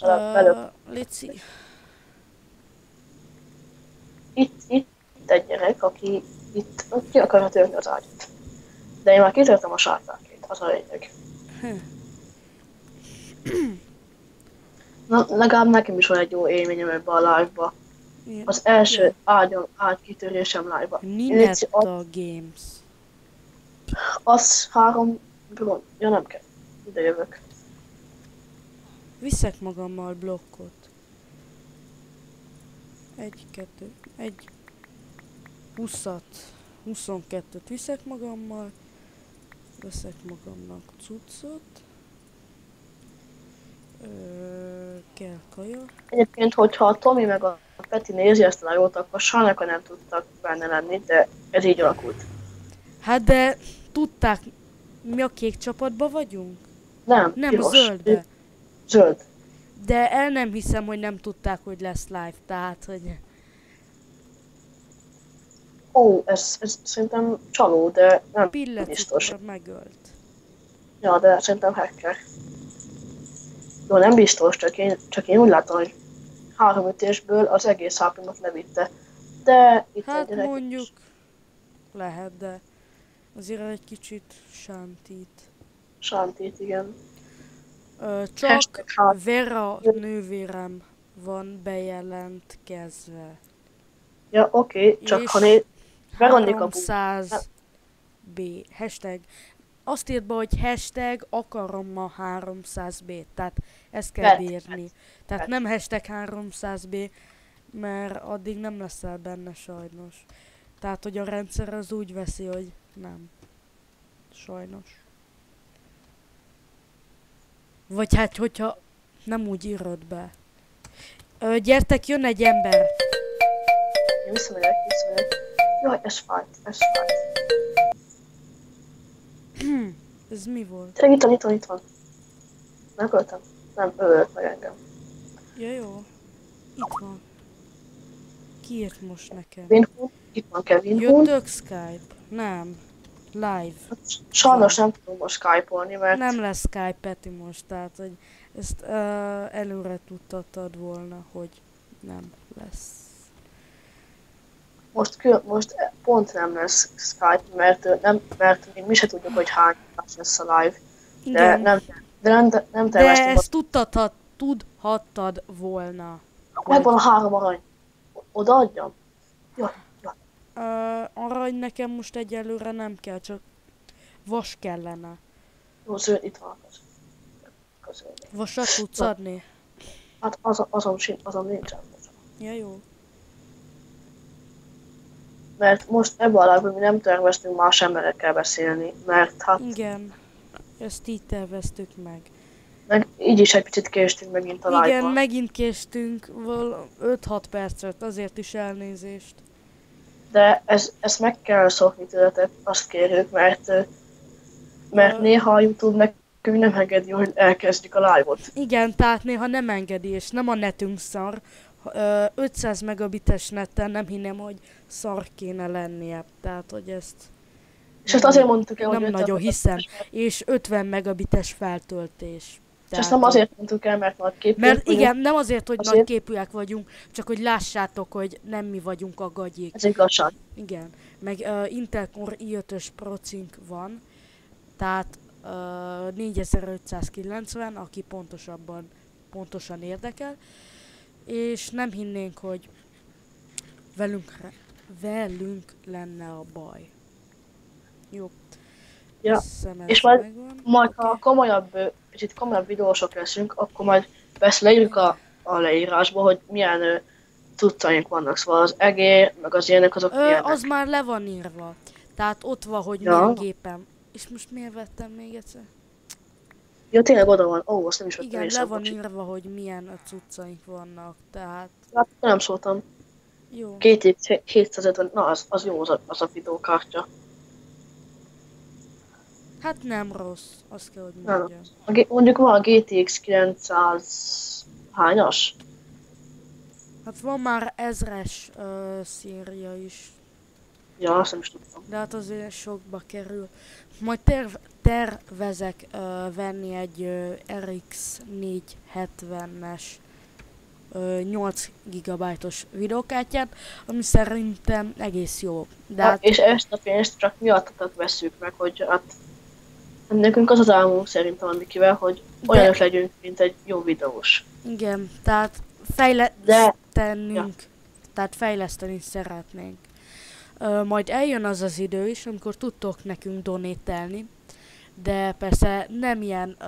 Speaker 2: Előbb.
Speaker 1: Uh, Léci.
Speaker 2: Itt, itt egy gyerek, aki itt ki akarja törni az ágyat. De én már kitörtem a sárkákét, az a lényeg. Na, legalább nekem is van egy jó élményem ebbe a live-ba.
Speaker 1: Igen.
Speaker 2: Az első ágyon átkitörésem live-ba.
Speaker 1: Ninetta Games.
Speaker 2: Az három bron... Ja, nem kell. Ide jövök.
Speaker 1: Viszek magammal blokkot. Egy, kettő, egy, huszat, huszonkettőt viszek magammal. Veszek magamnak cuccot. Ö, kell kaja.
Speaker 2: Egyébként, hogyha a Tomi meg a Peti nézi ezt a live-ot, akkor sajnálom, nem tudtak benne lenni, de ez így alakult.
Speaker 1: Hát de tudták, mi a kék csapatban vagyunk?
Speaker 2: Nem,
Speaker 1: Nem,
Speaker 2: piros.
Speaker 1: zöldbe.
Speaker 2: Zöld.
Speaker 1: De el nem hiszem, hogy nem tudták, hogy lesz live, tehát, hogy...
Speaker 2: Ó, ez, ez szerintem csaló, de nem biztos.
Speaker 1: megölt.
Speaker 2: Ja, de szerintem hacker. Jó, nem biztos, csak én, csak én úgy látom, hogy három ütésből az egész hápimat levitte. De itt
Speaker 1: Hát
Speaker 2: egy
Speaker 1: mondjuk lehet, de azért egy kicsit sántít.
Speaker 2: Sántít, igen.
Speaker 1: Csak
Speaker 2: Hashtag.
Speaker 1: Vera nővérem van bejelentkezve.
Speaker 2: Ja, oké, okay, csak
Speaker 1: És
Speaker 2: ha né... Veronika Bu-
Speaker 1: 300 B. Hashtag. Azt írt be, hogy hashtag akarom a 300B. Tehát ezt kell
Speaker 2: Persze,
Speaker 1: írni. Tehát nem hashtag 300B, mert addig nem leszel benne sajnos. Tehát, hogy a rendszer az úgy veszi, hogy nem. Sajnos. Vagy hát, hogyha nem úgy írod be. Ö, gyertek, jön egy ember.
Speaker 2: Én visszamegyek, visszamegyek. Jaj, ez fájt, [CLEARS THROAT] ez
Speaker 1: mi volt?
Speaker 2: Tényleg itt van, itt van, itt van. Megöltem? Nem, ő ölt meg engem.
Speaker 1: Ja, jó. Itt van. Ki írt most nekem?
Speaker 2: Kevin Hun, itt van Kevin.
Speaker 1: Jöttök Skype? Nem. Live.
Speaker 2: Hát Sajnos nem tudom most Skype-olni, mert
Speaker 1: Nem lesz Skype Peti most, tehát hogy ezt uh, előre tudtatad volna, hogy nem lesz.
Speaker 2: most, kül, most pont nem lesz Skype, mert, nem, mert még mi se tudjuk, hogy hány lesz a live. De
Speaker 1: Igen.
Speaker 2: nem, de nem, nem
Speaker 1: De ezt tudtathat, tudhattad volna.
Speaker 2: megvan a három arany. Odaadjam? Jaj.
Speaker 1: Uh, arany nekem most egyelőre nem kell, csak vas kellene.
Speaker 2: Jó, zöld, itt van. Köszönöm.
Speaker 1: Vasat tudsz adni?
Speaker 2: Hát az, azon, sin- azon nincsen.
Speaker 1: Ja, jó.
Speaker 2: Mert most ebben a live mi nem terveztünk más emberekkel beszélni, mert hát
Speaker 1: Igen. Ezt így terveztük meg.
Speaker 2: meg így is egy picit késtünk megint a.
Speaker 1: Igen, megint késtünk val- 5-6 percet, azért is elnézést.
Speaker 2: De ez, ezt meg kell szokni tőletek, azt kérjük, mert, mert néha a Youtube nekünk nem engedi, hogy elkezdjük a live-ot.
Speaker 1: Igen, tehát néha nem engedi, és nem a netünk szar. Ö, 500 megabites neten nem hinném, hogy szar kéne lennie. Tehát, hogy ezt
Speaker 2: És ezt azért mondtuk el, hogy
Speaker 1: nem
Speaker 2: 50
Speaker 1: nagyon hiszem. És 50 megabites feltöltés. Tehát,
Speaker 2: ezt nem azért mondtuk el, mert nagy képű.
Speaker 1: Mert igen, nem azért, hogy
Speaker 2: Azért-
Speaker 1: nagy képűek vagyunk, csak hogy lássátok, hogy nem mi vagyunk a gagyik.
Speaker 2: Ez igazság.
Speaker 1: Igen, meg uh, Intel Core i5-ös procink van, tehát uh, 4590, aki pontosabban, pontosan érdekel, és nem hinnénk, hogy velünk, velünk lenne a baj. Jó.
Speaker 2: Ja. És majd-
Speaker 1: megvan.
Speaker 2: Majd
Speaker 1: Oké.
Speaker 2: ha komolyabb, kicsit komolyabb videósok leszünk, akkor majd persze leírjuk a, a leírásba, hogy milyen ö, cuccaink vannak, szóval az egér, meg az ilyenek, azok
Speaker 1: Ö,
Speaker 2: ilyenek.
Speaker 1: az már le van írva. Tehát ott van, hogy
Speaker 2: Ja.
Speaker 1: milyen gépem. És most miért vettem még egyszer?
Speaker 2: Ja, tényleg oda van. Ó, azt nem is vettem
Speaker 1: Igen,
Speaker 2: észre,
Speaker 1: le van
Speaker 2: bocsi.
Speaker 1: írva, hogy milyen cuccaink vannak, tehát
Speaker 2: Hát nem szóltam.
Speaker 1: jó.
Speaker 2: GTX 750, na az, az jó az a, az a videókártya.
Speaker 1: Hát nem rossz, azt kell, hogy mondjam.
Speaker 2: Mondjuk van a GTX 900 hányas?
Speaker 1: Hát van már ezres ö, széria is,
Speaker 2: Ja, azt nem is tudtam.
Speaker 1: de hát azért sokba kerül. Majd terv, tervezek ö, venni egy ö, RX 470-es ö, 8 GB-os videókártyát, ami szerintem egész jó. De
Speaker 2: Hát,
Speaker 1: hát,
Speaker 2: és ezt a pénzt csak miattatok veszük meg, hogy hát nekünk az az álmunk szerintem, amikivel, hogy olyanok legyünk, mint egy jó videós.
Speaker 1: igen, tehát fejlesztenünk, tehát fejleszteni szeretnénk. Ö, majd eljön az az idő is, amikor tudtok nekünk donételni, de persze nem ilyen ö,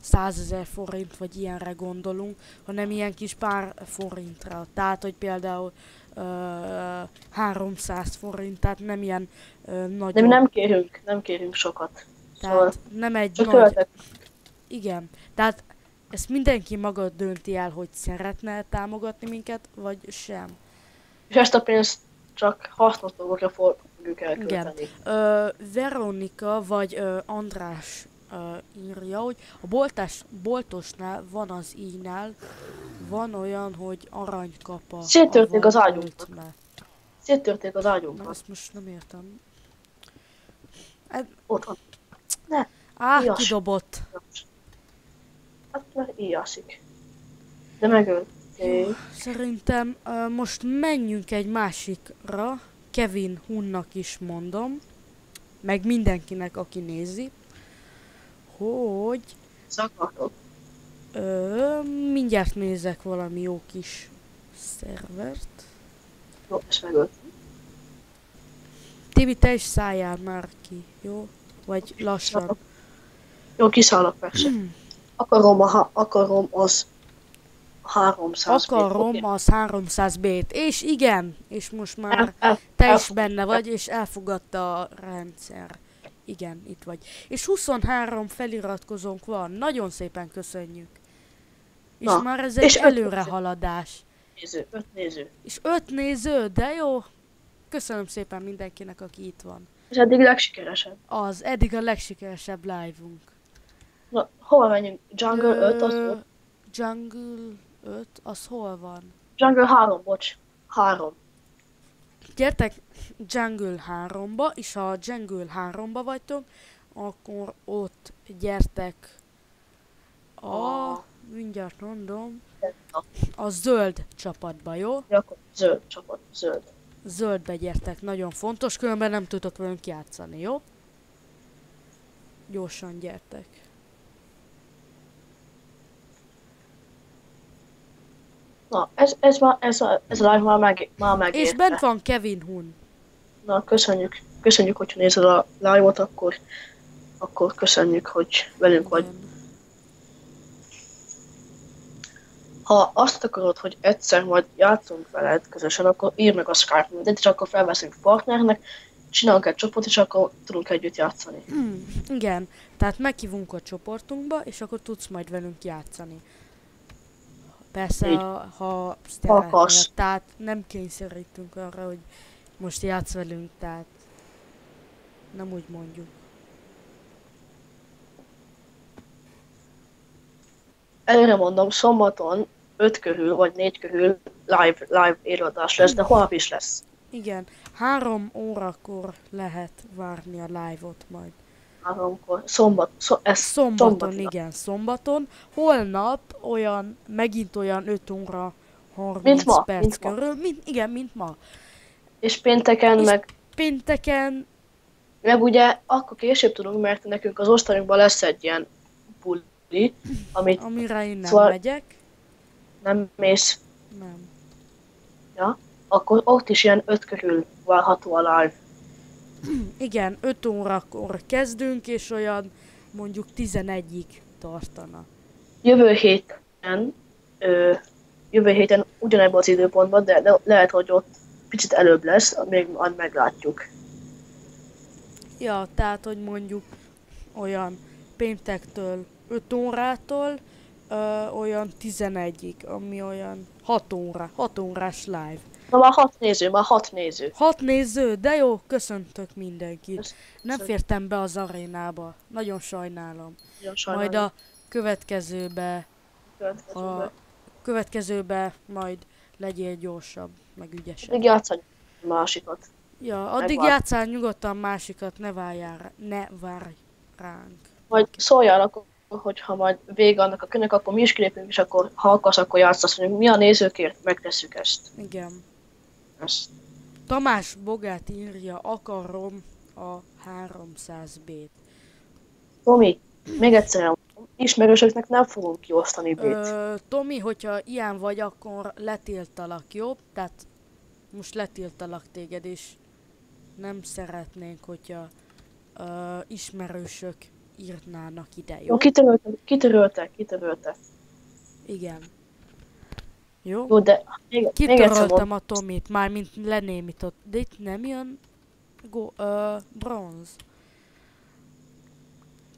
Speaker 1: 100 ezer forint vagy ilyenre gondolunk, hanem ilyen kis pár forintra. Tehát, hogy például ö, 300 forint, tehát nem ilyen ö, nagy.
Speaker 2: De mi nem kérünk, nem kérünk sokat. Szóval
Speaker 1: tehát nem egy
Speaker 2: csak
Speaker 1: nagy...
Speaker 2: töltek.
Speaker 1: Igen, tehát ezt mindenki maga dönti el, hogy szeretne támogatni minket, vagy sem.
Speaker 2: És ezt a pénzt csak hasznos dolgokra fogjuk elkölteni.
Speaker 1: Ö, Veronika vagy ö, András ö, írja, hogy a boltás, boltosnál van az íjnál, van olyan, hogy arany kapa.
Speaker 2: Széttörték az
Speaker 1: öltve.
Speaker 2: Széttörték az
Speaker 1: Na,
Speaker 2: ágyunkat.
Speaker 1: ezt most nem értem.
Speaker 2: Ott van.
Speaker 1: Á,
Speaker 2: Ilyes.
Speaker 1: kidobott.
Speaker 2: Hát mert íjaszik. De megölték.
Speaker 1: Szerintem ö, most menjünk egy másikra. Kevin Hunnak is mondom. Meg mindenkinek, aki nézi. Hogy
Speaker 2: Zaklatok.
Speaker 1: ö, mindjárt nézek valami jó kis szervert.
Speaker 2: Jó, ezt megölt.
Speaker 1: Tibi, te is szálljál már ki, jó? Vagy lassan.
Speaker 2: Jó, kiszállok persze. Akarom, a, ha- akarom az 300
Speaker 1: Akarom az 300 B-t. És igen, és most már
Speaker 2: El, el,
Speaker 1: te is benne vagy, és elfogadta a rendszer. Igen, itt vagy. És 23 feliratkozónk van. Nagyon szépen köszönjük. És
Speaker 2: Na,
Speaker 1: már ez egy
Speaker 2: és
Speaker 1: előrehaladás.
Speaker 2: néző, öt néző.
Speaker 1: És öt néző, de jó. Köszönöm szépen mindenkinek, aki itt van.
Speaker 2: És eddig legsikeresebb.
Speaker 1: Az eddig a legsikeresebb live-unk.
Speaker 2: Na, hova menjünk? Jungle 5, az
Speaker 1: Ö,
Speaker 2: volt.
Speaker 1: Jungle 5, az hol van?
Speaker 2: Jungle 3, bocs. 3.
Speaker 1: Gyertek Jungle 3-ba, és ha Jungle 3-ba vagytok, akkor ott gyertek a...
Speaker 2: A-
Speaker 1: Mindjárt mondom. A zöld csapatba, jó?
Speaker 2: akkor zöld csapat, zöld.
Speaker 1: Zöldbe gyertek, nagyon fontos, különben nem tudok velünk játszani, jó? Gyorsan gyertek.
Speaker 2: Na, ez, ez, már, ez, a, ez a live már, meg, már megérte.
Speaker 1: És bent van Kevin Hun.
Speaker 2: Na, köszönjük. Köszönjük, hogyha nézed a live-ot, akkor, akkor köszönjük, hogy velünk vagy.
Speaker 1: Igen.
Speaker 2: Ha azt akarod, hogy egyszer majd játszunk veled közösen, akkor írd meg a Skype-on, de és akkor felveszünk partnernek, csinálunk egy csoport, és akkor tudunk együtt játszani.
Speaker 1: Mm, igen, tehát meghívunk a csoportunkba, és akkor tudsz majd velünk játszani. Persze,
Speaker 2: Így.
Speaker 1: ha, ha
Speaker 2: akarsz.
Speaker 1: tehát nem kényszerítünk arra, hogy most játsz velünk, tehát nem úgy mondjuk.
Speaker 2: Előre mondom, szombaton 5 körül, vagy 4 körül live, live élőadás lesz, de holnap is lesz.
Speaker 1: Igen, három órakor lehet várni a live-ot majd.
Speaker 2: Háromkor, szombat, szó, ez
Speaker 1: Szombaton,
Speaker 2: szombaton.
Speaker 1: igen, szombaton. Holnap olyan, megint olyan 5 óra 30
Speaker 2: Mint ma,
Speaker 1: perc
Speaker 2: mint ma.
Speaker 1: körül. Mint, igen, mint ma.
Speaker 2: És pénteken
Speaker 1: És-
Speaker 2: meg,
Speaker 1: Pénteken
Speaker 2: meg ugye akkor később tudunk, mert nekünk az osztályunkban lesz egy ilyen buli, amit
Speaker 1: Amire én nem
Speaker 2: Szóval-
Speaker 1: megyek.
Speaker 2: Nem mész,
Speaker 1: Nem.
Speaker 2: akkor ott is ilyen 5 körül várható a live. [CLEARS THROAT]
Speaker 1: Igen, 5 órakor kezdünk, és olyan mondjuk 11-ig tartana.
Speaker 2: Jövő héten, ö, jövő héten ugyanebben az időpontban, de, de lehet, hogy ott picit előbb lesz, még majd meglátjuk.
Speaker 1: Ja, tehát, hogy mondjuk olyan péntektől 5 órától ö, olyan 11-ig, ami olyan 6 óra, 6 órás live.
Speaker 2: Na már hat néző, már hat néző.
Speaker 1: 6 néző, de jó, köszöntök mindenkit.
Speaker 2: Kösz-
Speaker 1: Nem fértem be az arénába, nagyon sajnálom.
Speaker 2: Nagyon
Speaker 1: Majd
Speaker 2: sajnálom.
Speaker 1: a következőbe, a következőbe majd legyél gyorsabb, meg ügyesebb.
Speaker 2: Még játszani másikat.
Speaker 1: Ja, addig
Speaker 2: Megvár-
Speaker 1: játszál nyugodtan másikat, ne várjál, ne várj ránk.
Speaker 2: Majd szóljál, akkor hogyha majd vége annak a könyvnek, akkor mi is kilépünk, és akkor ha akarsz, akkor játszasz, hogy mi a nézőkért megtesszük ezt.
Speaker 1: Igen.
Speaker 2: ezt.
Speaker 1: Tamás Bogát írja, akarom a 300B-t.
Speaker 2: Tomi, még egyszer ismerősöknek nem fogunk kiosztani bét.
Speaker 1: Ö, Tomi, hogyha ilyen vagy, akkor letiltalak, jó? Tehát most letiltalak téged, és nem szeretnénk, hogyha ö, ismerősök írnának ide, jó?
Speaker 2: Jó, kitöröltek, kitöröltek, kitöröltek.
Speaker 1: Igen. Jó?
Speaker 2: Jó, de még, még
Speaker 1: Kitöröltem a Tomit, mármint lenémított. De itt nem jön go, ö, bronz.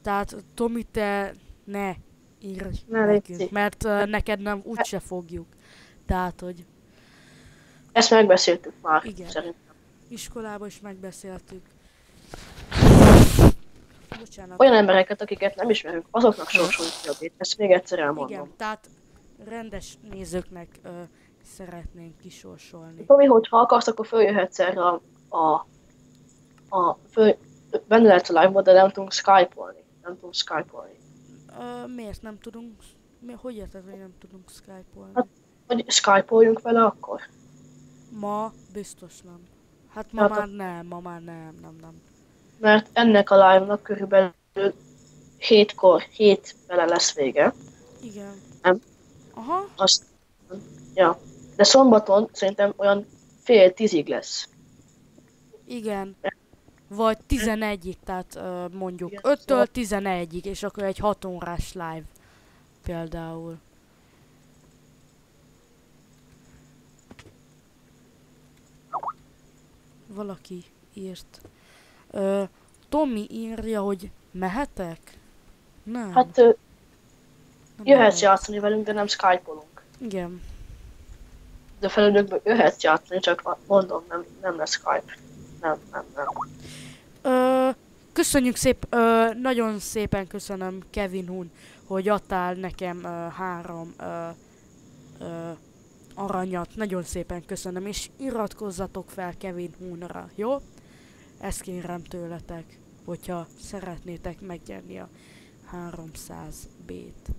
Speaker 1: Tehát Tomi, te ne írj
Speaker 2: Ne
Speaker 1: nekünk, mert ö, neked nem úgyse fogjuk. Tehát, hogy
Speaker 2: ezt megbeszéltük már,
Speaker 1: Igen.
Speaker 2: szerintem.
Speaker 1: iskolában is megbeszéltük. Bocsánat.
Speaker 2: Olyan embereket, akiket nem ismerünk, azoknak sorsoljuk a bét. Ezt még egyszer elmondom.
Speaker 1: Igen, tehát rendes nézőknek ö, szeretnénk kisorsolni.
Speaker 2: Tomi, hogyha akarsz, akkor följöhetsz erre a, a, a föl, benne lehet a live de nem tudunk skype-olni. Nem tudunk skype-olni.
Speaker 1: Ö, miért nem tudunk, mi, hogy érted, hogy nem tudunk skype-olni?
Speaker 2: Hát- Hogy skype-oljunk vele akkor?
Speaker 1: Ma biztos nem. Hát ma
Speaker 2: Hát
Speaker 1: már nem, ma már nem, nem, nem.
Speaker 2: Mert ennek a live-nak körülbelül hétkor, hét bele lesz vége.
Speaker 1: Igen.
Speaker 2: Nem.
Speaker 1: Aha,
Speaker 2: Azt, ja. De szombaton szerintem olyan fél tízig lesz.
Speaker 1: igen. Vagy 11-ig, tehát mondjuk
Speaker 2: Igen,
Speaker 1: 5-től
Speaker 2: szóval-
Speaker 1: 11-ig, és akkor egy 6 órás live például. Valaki írt. Ö, Tommy írja, hogy mehetek? Nem.
Speaker 2: Hát ö, jöhetsz játszani velünk, de nem skype-olunk.
Speaker 1: Igen.
Speaker 2: De felülőkből jöhetsz játszani, csak mondom, nem, nem lesz Skype. Nem, nem, nem.
Speaker 1: Ö, köszönjük szép, ö, nagyon szépen köszönöm Kevin Hun, hogy adtál nekem ö, három ö, ö, aranyat. Nagyon szépen köszönöm, és iratkozzatok fel Kevin Hunra, jó? Ezt kérem tőletek, hogyha szeretnétek megnyerni a 300 B-t.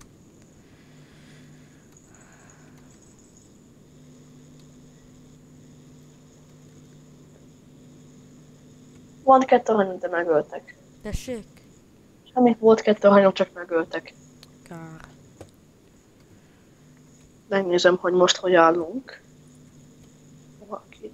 Speaker 2: Van kettő hajnom, de megöltek.
Speaker 1: Tessék?
Speaker 2: Semmi, volt kettő hajnom, csak megöltek.
Speaker 1: Kár.
Speaker 2: Megnézem, hogy most hogy állunk. Valaki.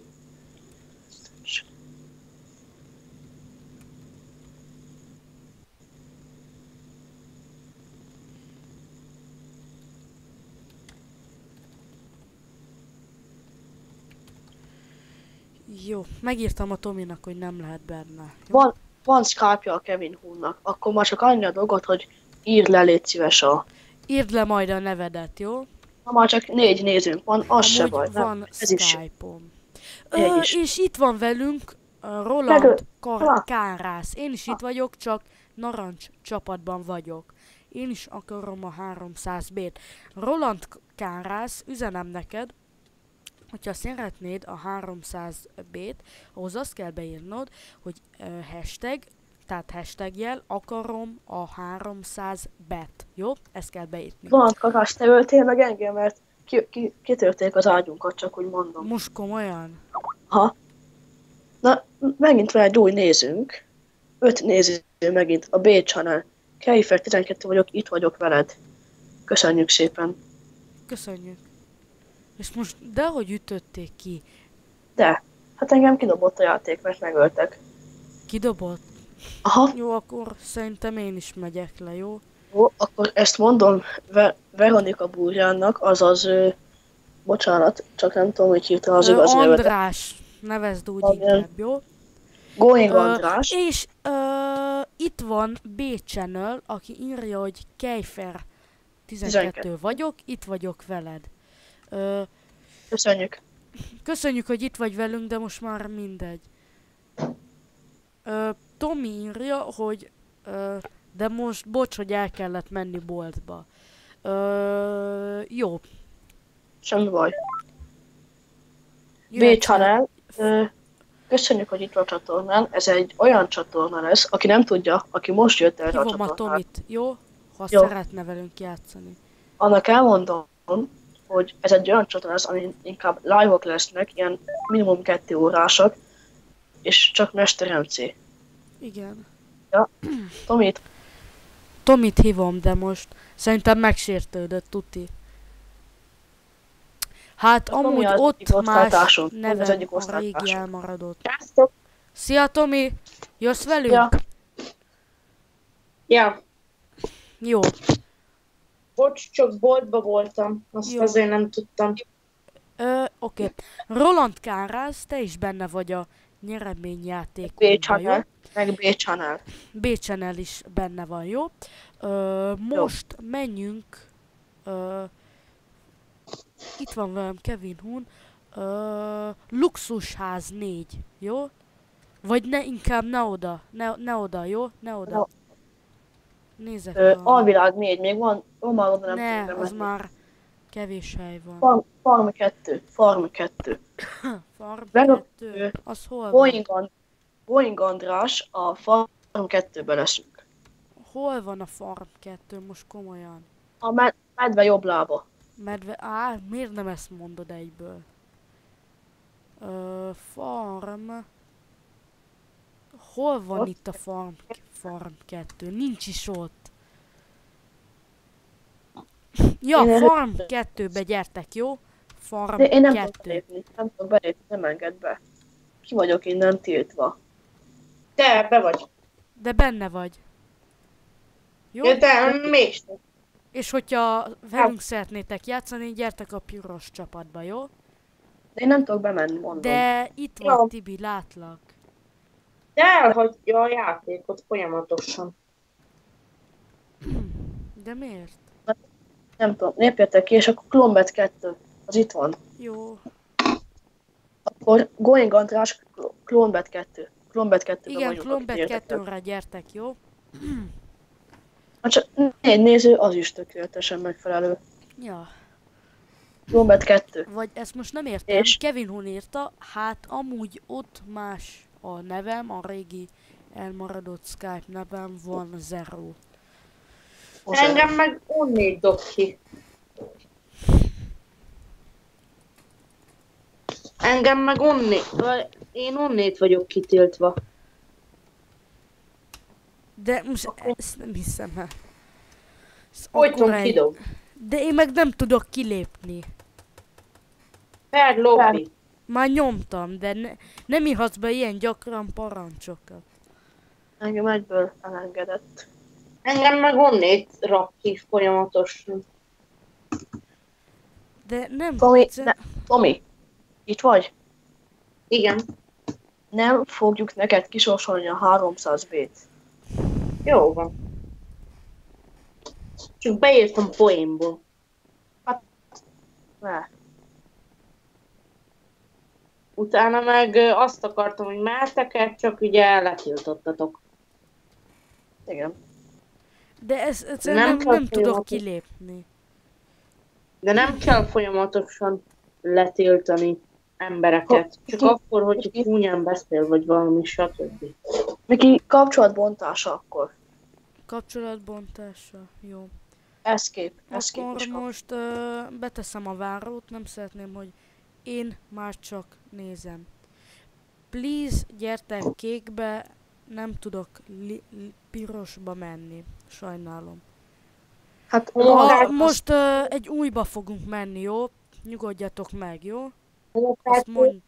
Speaker 1: Jó, megírtam a Tominak, hogy nem lehet benne. Jó?
Speaker 2: Van, van Skype-ja a Kevin Hunnak, akkor már csak annyi a dolgot, hogy írd le, légy szíves a...
Speaker 1: Írd le majd a nevedet, jó?
Speaker 2: Ha már csak négy nézőnk van, az se
Speaker 1: Amúgy
Speaker 2: baj. Nem?
Speaker 1: van
Speaker 2: Ez is.
Speaker 1: Skype-om. Ö,
Speaker 2: is.
Speaker 1: és itt van velünk Roland
Speaker 2: Megöl-
Speaker 1: Kar-. Kárász. Én is itt vagyok, csak narancs csapatban vagyok. Én is akarom a 300 b Roland Kárász, üzenem neked, hogyha szeretnéd a 300 b-t, ahhoz azt kell beírnod, hogy uh, hashtag, tehát hashtag jel, akarom a 300 bet. Jó? Ezt kell beírni.
Speaker 2: Van, kakás, te öltél meg engem, mert ki, ki, kitörték az ágyunkat, csak úgy mondom.
Speaker 1: Most komolyan?
Speaker 2: Ha. Na, megint van egy új nézőnk. Öt néző megint, a B channel. Keifer 12 vagyok, itt vagyok veled. Köszönjük szépen.
Speaker 1: Köszönjük. És most dehogy ütötték ki?
Speaker 2: De, hát engem kidobott a játék, mert megöltek.
Speaker 1: Kidobott?
Speaker 2: Aha,
Speaker 1: Jó, akkor szerintem én is megyek le, jó?
Speaker 2: jó, akkor ezt mondom Ve- Veronika Búrjánnak, azaz, ö, bocsánat, csak nem tudom, hogy hívta az igaz nevet.
Speaker 1: András, nevezd úgy
Speaker 2: Igen.
Speaker 1: inkább, jó?
Speaker 2: Going
Speaker 1: Ö,
Speaker 2: András.
Speaker 1: És ö, itt van B Channel, aki írja, hogy Kejfer 12
Speaker 2: 12.
Speaker 1: vagyok, itt vagyok veled. Ö,
Speaker 2: Köszönjük.
Speaker 1: köszönjük, hogy itt vagy velünk, de most már mindegy. Ö, Tomi írja, hogy ö, de most bocs, hogy el kellett menni boltba. Ö, jó.
Speaker 2: Semmi baj. B
Speaker 1: jöhetsz el-
Speaker 2: channel. Ö, köszönjük, hogy itt van a csatornán. Ez egy olyan csatorna lesz, aki nem tudja, aki most jött erre a
Speaker 1: Hívom a
Speaker 2: csatornára.
Speaker 1: Tomit, jó? ha
Speaker 2: Jó.
Speaker 1: szeretne velünk játszani.
Speaker 2: Annak elmondom, hogy ez egy olyan csatorna lesz, amin inkább live-ok lesznek, ilyen minimum kettő órások, és csak Mester MC.
Speaker 1: Igen.
Speaker 2: Tomit,
Speaker 1: Tomit hívom, de most szerintem megsértődött, tuti. Hát
Speaker 2: A Tomi
Speaker 1: amúgy
Speaker 2: az
Speaker 1: ott
Speaker 2: egyik
Speaker 1: más
Speaker 2: Tomi
Speaker 1: nevem
Speaker 2: egyik
Speaker 1: a régi elmaradott.
Speaker 3: Sziasztok!
Speaker 1: Szia Tomi! Jössz velünk?
Speaker 2: Ja.
Speaker 3: Ja,
Speaker 1: Jó.
Speaker 3: Bocs, csak boltba voltam, azt
Speaker 1: Jó.
Speaker 3: azért nem tudtam.
Speaker 1: Ö, oké. Roland Kárász, te is benne vagy a nyereményjátékunkban, jó?
Speaker 2: B-channel, meg B-channel.
Speaker 1: B-channel is benne van, jó? Ö, most menjünk. Ö, itt van velem Kevin Hun. Ö, Luxusház 4, jó? Vagy ne, inkább ne oda. Ne, ne oda, jó? Ne oda.
Speaker 2: No.
Speaker 1: Nézek
Speaker 2: Ö,
Speaker 1: a...
Speaker 2: Alvilág 4, még van, van oda nem
Speaker 1: Ne,
Speaker 2: tudok
Speaker 1: az már kevés hely van.
Speaker 2: Farm, Farm 2, Farm 2. [COUGHS]
Speaker 1: Farm
Speaker 2: Meg-
Speaker 1: 2. Az hol van?
Speaker 2: Going, on, Going András, a Farm 2-ben leszünk.
Speaker 1: Hol van a Farm 2 most komolyan?
Speaker 2: A med- medve jobb lába.
Speaker 1: Medve... Á, miért nem ezt mondod egyből? Ö, farm... Hol van
Speaker 2: Ott.
Speaker 1: itt a farm, farm 2? Nincs is ott. [LAUGHS] Ja,
Speaker 2: Én-
Speaker 1: farm 2-be gyertek, jó? Farm
Speaker 2: De én nem
Speaker 1: 2.
Speaker 2: tudok belépni, nem tudok belépni, nem enged be. Ki vagyok innen tiltva.
Speaker 3: Te, be vagy.
Speaker 1: De benne vagy. Jó?
Speaker 3: Ja, de mégsem.
Speaker 1: És hogyha velünk szeretnétek játszani, gyertek a piros csapatba, jó?
Speaker 2: De én nem tudok bemenni, mondom.
Speaker 1: De itt van Tibi, látlak.
Speaker 3: De elhagyja a játékot folyamatosan.
Speaker 1: De miért?
Speaker 2: Nem tudom, lépjetek ki, és akkor Klombet 2, az itt van.
Speaker 1: Jó.
Speaker 2: Akkor Going András, Klombet 2. Klombet 2-ben
Speaker 1: Igen. Klombet
Speaker 2: akik érdekel.
Speaker 1: 2-re gyertek, jó?
Speaker 2: Hát csak négy néző, az is tökéletesen megfelelő.
Speaker 1: Ja.
Speaker 2: Klombet 2.
Speaker 1: Vagy ezt most nem értem.
Speaker 2: És?
Speaker 1: Kevin Hun írta, hát amúgy ott más a nevem, a régi elmaradott Skype nevem van Zero.
Speaker 3: Engem meg onnét dob ki. Engem meg onnét, én onnét vagyok kitiltva.
Speaker 1: De most ezt nem hiszem el. Akkora egy-
Speaker 3: kidob.
Speaker 1: De én meg nem tudok kilépni.
Speaker 3: Per lobby.
Speaker 1: Már nyomtam, de ne, nem írhatsz be ilyen gyakran parancsokat.
Speaker 2: Engem egyből elengedett.
Speaker 3: Engem meg onnét rak ki folyamatosan.
Speaker 1: De nem
Speaker 2: Tomi, ne, Tomi, itt vagy?
Speaker 3: Igen.
Speaker 2: Nem fogjuk neked kisorsolni a 300 B-t.
Speaker 3: Jó van. Csak beírtam poénból.
Speaker 2: Ne.
Speaker 3: Utána meg azt akartam, hogy meheteket, csak ugye letiltottatok.
Speaker 2: Igen.
Speaker 1: De ez, ez
Speaker 3: Nem
Speaker 1: nem, nem, tudok kilépni.
Speaker 3: De nem kell folyamatosan letiltani embereket. Csak akkor, hogy csúnyán beszél, vagy valami, stb.
Speaker 2: Miki, kapcsolatbontása akkor.
Speaker 1: Kapcsolatbontása, jó.
Speaker 2: Escape. Escape
Speaker 1: Akkor most ö, beteszem a várót, nem szeretném, hogy én már csak nézem. Please, gyertek kékbe, nem tudok li- li- pirosba menni. Sajnálom.
Speaker 2: Hát
Speaker 1: A,
Speaker 3: Homokát-
Speaker 1: most ö, egy újba fogunk menni, jó? Nyugodjatok meg, jó? Azt mond,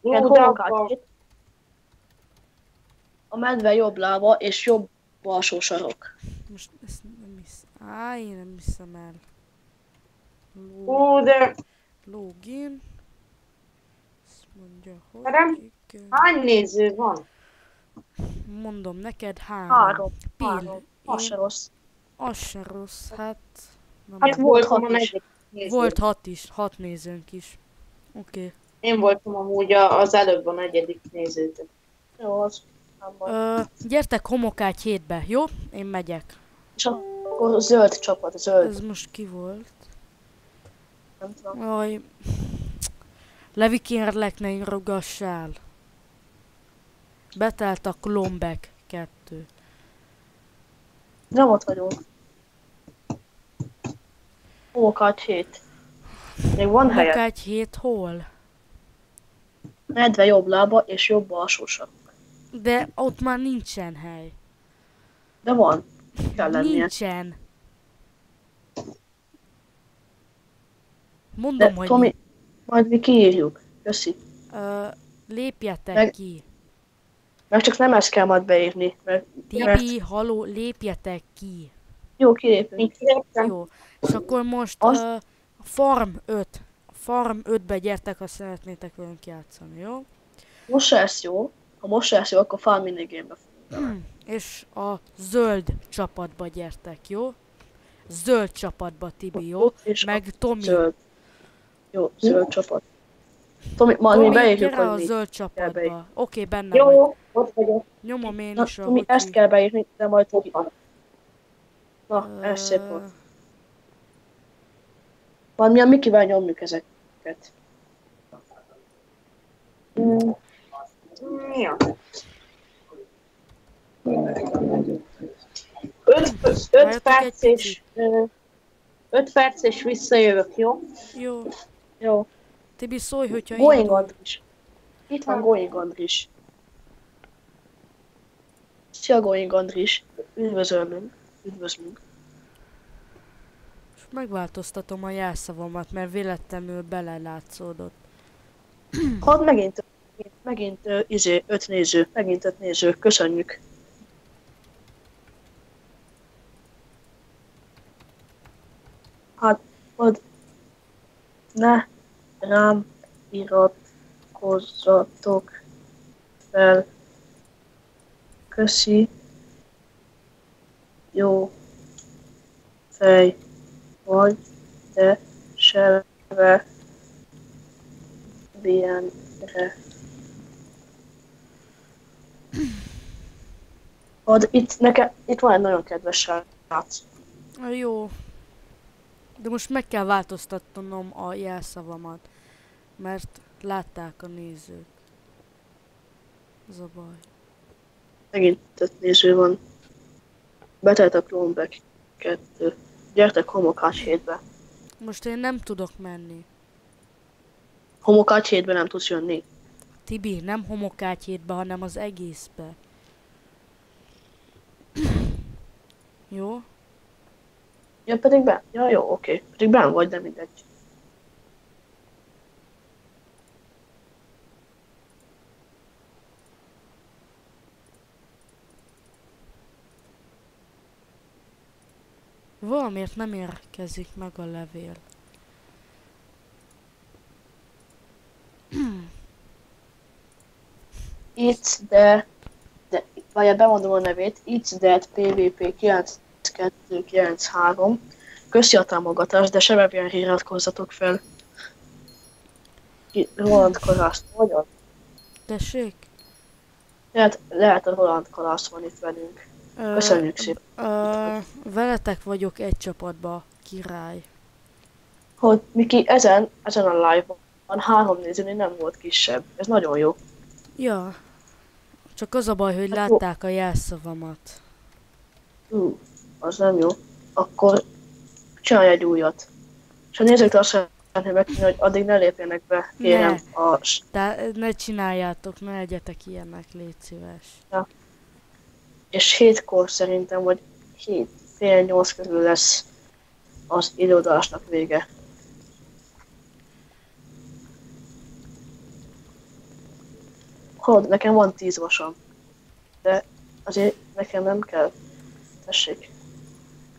Speaker 2: ilyen
Speaker 3: Jó, de
Speaker 2: homokát
Speaker 3: akkor-
Speaker 2: hét. A medve jobb lába és jobb alsó sarok.
Speaker 1: most ezt nem hisz. Á, én nem hiszem el. Ló,
Speaker 3: Ú, de
Speaker 1: login. Mondja, hogy
Speaker 3: Nem.
Speaker 1: igen.
Speaker 3: hány néző van?
Speaker 1: Mondom neked három.
Speaker 2: Három.
Speaker 1: Pil.
Speaker 2: Három. Az se rossz.
Speaker 1: Az se rossz, hát... Nem
Speaker 2: Hát
Speaker 1: hát
Speaker 2: volt hat is.
Speaker 3: néző.
Speaker 1: volt hat is, hat nézőnk is. Oké. Okay.
Speaker 3: Én voltam amúgy a- az előbb a negyedik nézőtök.
Speaker 2: Jó, az nem baj.
Speaker 1: Ö, gyertek homokágy hétbe, jó? Én megyek.
Speaker 2: És akkor zöld csapat, zöld.
Speaker 1: Ez most ki volt?
Speaker 2: Nem tudom.
Speaker 1: Jaj. Levi kérlek, ne írogassál. Betelt a Klombek kettő.
Speaker 2: Nem ott vagyunk. Homokács hét. Még van helye.
Speaker 1: Homokágy hét hol?
Speaker 2: Medve jobb lába és jobb alsósak.
Speaker 1: De ott már nincsen hely.
Speaker 2: De van. Kell lennie.
Speaker 1: Nincsen.
Speaker 2: De
Speaker 1: Mondom, hogy
Speaker 2: Tomi, majd mi kiírjuk. Köszi.
Speaker 1: Ö, lépjetek
Speaker 2: Meg-
Speaker 1: ki.
Speaker 2: Meg csak nem ezt kell majd beírni, mert, mert
Speaker 1: Tibi, haló, lépjetek ki.
Speaker 2: jó, kilépünk.
Speaker 1: Jó. És akkor most
Speaker 2: Azt-
Speaker 1: ö, Farm 5. Farm 5-be gyertek, ha szeretnétek velünk játszani, jó?
Speaker 2: Most lesz jó. Ha most lesz jó, akkor farm minigame-be
Speaker 1: És a zöld csapatba gyertek, jó? Zöld csapatba, Tibi, jó?
Speaker 2: És
Speaker 1: Meg Tomi.
Speaker 2: Zöld. Jó, zöld csapat. Tomi, majd mi beírjuk,
Speaker 1: a
Speaker 2: hogy mi.
Speaker 1: zöld csapatba. Oké, benne vagy.
Speaker 3: Jó, ott vagyok.
Speaker 1: Nyomom én
Speaker 2: Na,
Speaker 1: is,
Speaker 2: Tomi, ezt kell beírni, de majd Tomi.
Speaker 3: Ott van.
Speaker 2: Na, ez szép volt. Majd mi a Mikivel nyomjuk ezeket.
Speaker 3: Mm. Ja. Öt, öt perc és... Öt perc és visszajövök, jó?
Speaker 1: Jó.
Speaker 2: Jó.
Speaker 1: Tibi, szólj, hogyha
Speaker 2: Going
Speaker 1: indul.
Speaker 2: Andris. Itt van Going Andris. Szia Going Andris. Üdvözölünk. Üdvözlünk.
Speaker 1: És megváltoztatom a jelszavamat, mert véletlenül belelátszódott.
Speaker 2: Hadd megint, megint, megint uh, izé, öt néző, megint öt néző, köszönjük. Hát, hadd ne rám iratkozzatok fel. Köszi. Jó fej vagy, de sebe ilyenre. Ad, itt, nekem, itt van egy nagyon kedves srác.
Speaker 1: Jó. De most meg kell változtatnom a jelszavamat, mert látták a nézők. Ez a baj.
Speaker 2: Megint öt néző van. Betelt a Clonback 2. Gyertek homokács hétbe.
Speaker 1: Most én nem tudok menni.
Speaker 2: Homokács hétbe nem tudsz jönni.
Speaker 1: Tibi, nem homokátyétbe, hanem az egészbe. Jó?
Speaker 2: Ja, pedig be? Ja, jó, oké. Pedig benn vagy, de mindegy.
Speaker 1: Valamiért nem érkezik meg a levél. [CLEARS THROAT]
Speaker 2: It's the... de várjál, bemondom a nevét. It's that PvP 9293. Köszi a támogatást, de sebebben iratkozzatok fel. Roland Korászt vagyok?
Speaker 1: Tessék?
Speaker 2: Lehet, lehet a Roland Korász van itt velünk. Köszönjük szépen.
Speaker 1: Ö, veletek vagyok egy csapatba, király.
Speaker 2: Hogy Miki, ezen, ezen a live-on három nézőnél nem volt kisebb. Ez nagyon jó.
Speaker 1: Ja. Csak az a baj, hogy
Speaker 2: Hát
Speaker 1: látták a jelszavamat.
Speaker 2: Ú, az nem jó. Akkor csinálj egy újat. És a nézőktől azt szeretném megkérni, hogy addig ne lépjenek be, kérem, a s-
Speaker 1: De ne csináljátok, ne legyetek ilyenek, légy szíves.
Speaker 2: És hétkor szerintem, vagy hét, fél nyolc körül lesz az időadásnak vége. Hallod, nekem van tíz vasam. De azért nekem nem kell. Tessék.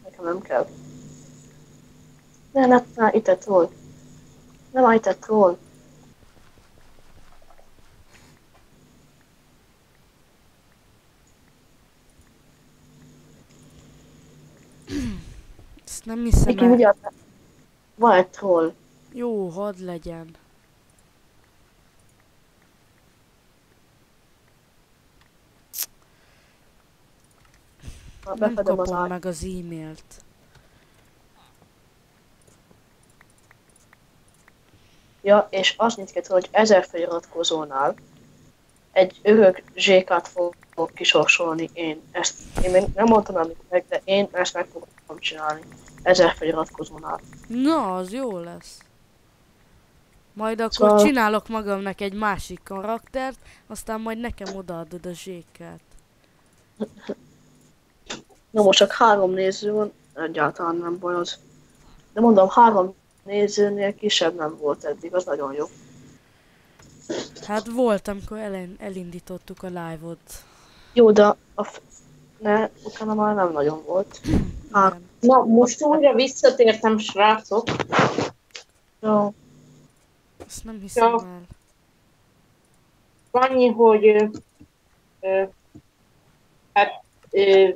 Speaker 2: Nekem nem kell. Ne, ne, ne, itt troll. Nem, itt troll.
Speaker 1: Ezt nem hiszem el.
Speaker 2: vigyázz! Van egy troll.
Speaker 1: Jó, hadd legyen. Nem
Speaker 2: az
Speaker 1: kapom
Speaker 2: ágy.
Speaker 1: meg az e-mailt.
Speaker 2: Ja, és azt nyit ki, hogy ezer feliratkozónál egy örök zsékát fogok kisorsolni én. Ezt én még nem mondtam amit meg, de én ezt meg fogom csinálni. Ezer feliratkozónál.
Speaker 1: Na, az jó lesz. Majd akkor
Speaker 2: Szóval-
Speaker 1: csinálok magamnak egy másik karaktert, aztán majd nekem odaadod a zséket.
Speaker 2: Na most csak három néző van, egyáltalán nem baj az. De mondom, három nézőnél kisebb nem volt eddig, az nagyon jó.
Speaker 1: Hát volt, amikor elen, elindítottuk a live-ot.
Speaker 2: Jó, de a ne, utána már nem nagyon volt. Há-
Speaker 1: Igen.
Speaker 3: Na, most újra visszatértem, srácok.
Speaker 2: Jó,
Speaker 1: Ezt nem hiszem
Speaker 3: Ja.
Speaker 1: el.
Speaker 3: Annyi, hogy ö, ö, hát ö,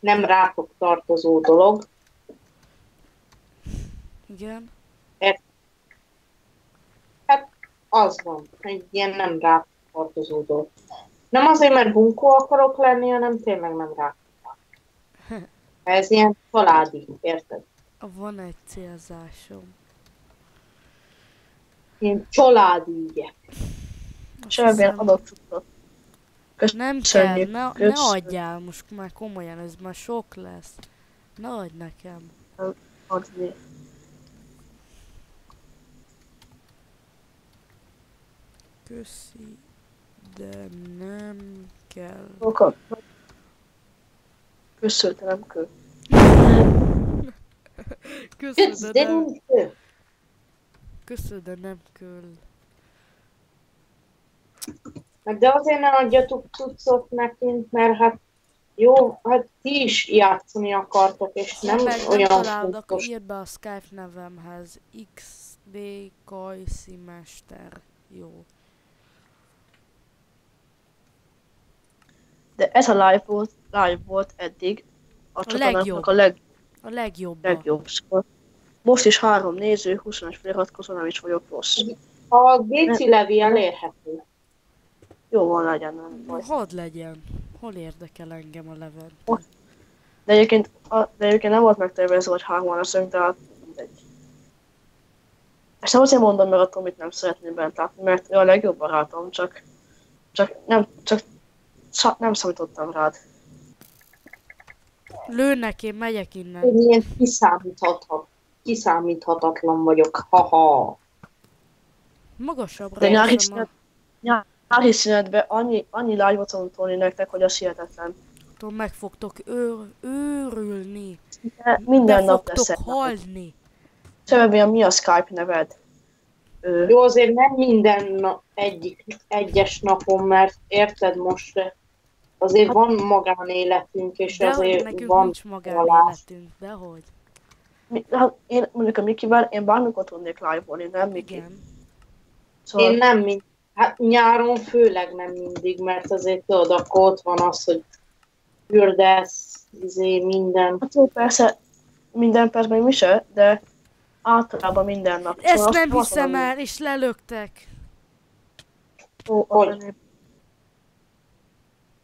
Speaker 3: nem rátok tartozó dolog.
Speaker 1: Igen.
Speaker 3: Az van, egy ilyen nem rátok tartozó dolog. Nem azért, mert bunkó akarok lenni, hanem tényleg nem rátok. [LAUGHS] Ez ilyen családi, érted?
Speaker 1: Van egy célzásom.
Speaker 3: Ilyen családi ügyek.
Speaker 2: Semmilyen adott cuccot.
Speaker 1: Nem kell, ne, ne adjál most már komolyan, ez már sok lesz. Ne adj nekem.
Speaker 2: adni.
Speaker 1: Köszi, de nem kell.
Speaker 2: Akkor Köszönöm, nem kö.
Speaker 1: Köszön,
Speaker 3: Kösz,
Speaker 1: de nem,
Speaker 3: nincs ő.
Speaker 1: köszön, de nem kell.
Speaker 3: Hát De azért ne adjatok cuccot nekünk, mert hát jó, hát ti is játszani akartok, és nem
Speaker 1: Nem, meg nem
Speaker 3: olyan
Speaker 1: találod, akkor írd be a Skype nevemhez. XD Kajszi Mester. Jó.
Speaker 2: De ez a live volt, live volt eddig a csatornának
Speaker 1: legjobb.
Speaker 2: a leg,
Speaker 1: A legjobb.
Speaker 2: legjobb. Szóval most is három néző, 21 feliratkozó, nem is vagyok rossz.
Speaker 3: A Géci Levi elérhető.
Speaker 2: Jó van legyen, nem baj.
Speaker 1: Hadd legyen. Hol érdekel engem a Levent?
Speaker 2: De egyébként, a, de egyébként nem volt megtervezve, hogy hárman leszünk, tehát mindegy. És nem azért mondom, mert a Tomit nem szeretném bent látni, mert ő a legjobb barátom, csak, csak nem, csak sa- nem számítottam rád.
Speaker 1: Lőnek, én megyek innen.
Speaker 3: Én ilyen kiszámíthathat, kiszámíthatatlan vagyok. Haha.
Speaker 1: Magasabbra
Speaker 2: De nyári szünet, nyári szünetben annyi, annyi live-ot fogunk tolni nektek, hogy az hihetetlen.
Speaker 1: Attól meg fogtok őr, őrülni.
Speaker 2: De minden
Speaker 1: Be
Speaker 2: nap lesz
Speaker 1: fogtok
Speaker 2: egy
Speaker 1: halni.
Speaker 2: Sebebben mi a Skype neved? Ö,
Speaker 3: Jó, azért nem minden na, egyik, egyes napon, mert érted most, azért van magánéletünk, és
Speaker 1: De
Speaker 3: azért
Speaker 1: nekünk
Speaker 3: van
Speaker 1: nincs magánéletünk, dehogy.
Speaker 2: mi, hát én mondjuk a Mikivel, én bármikor tudnék live-olni, nem Miki?
Speaker 1: Igen.
Speaker 2: Szóval
Speaker 3: Én nem mind, hát nyáron főleg nem mindig, mert azért tudod, akkor ott van az, hogy fürdesz, izé, minden.
Speaker 2: Hát jó, persze, minden percben mi se, de általában minden nap.
Speaker 1: Ezt
Speaker 2: Szóval
Speaker 1: nem hiszem el, és lelöktek.
Speaker 2: Ó,
Speaker 3: Hogy?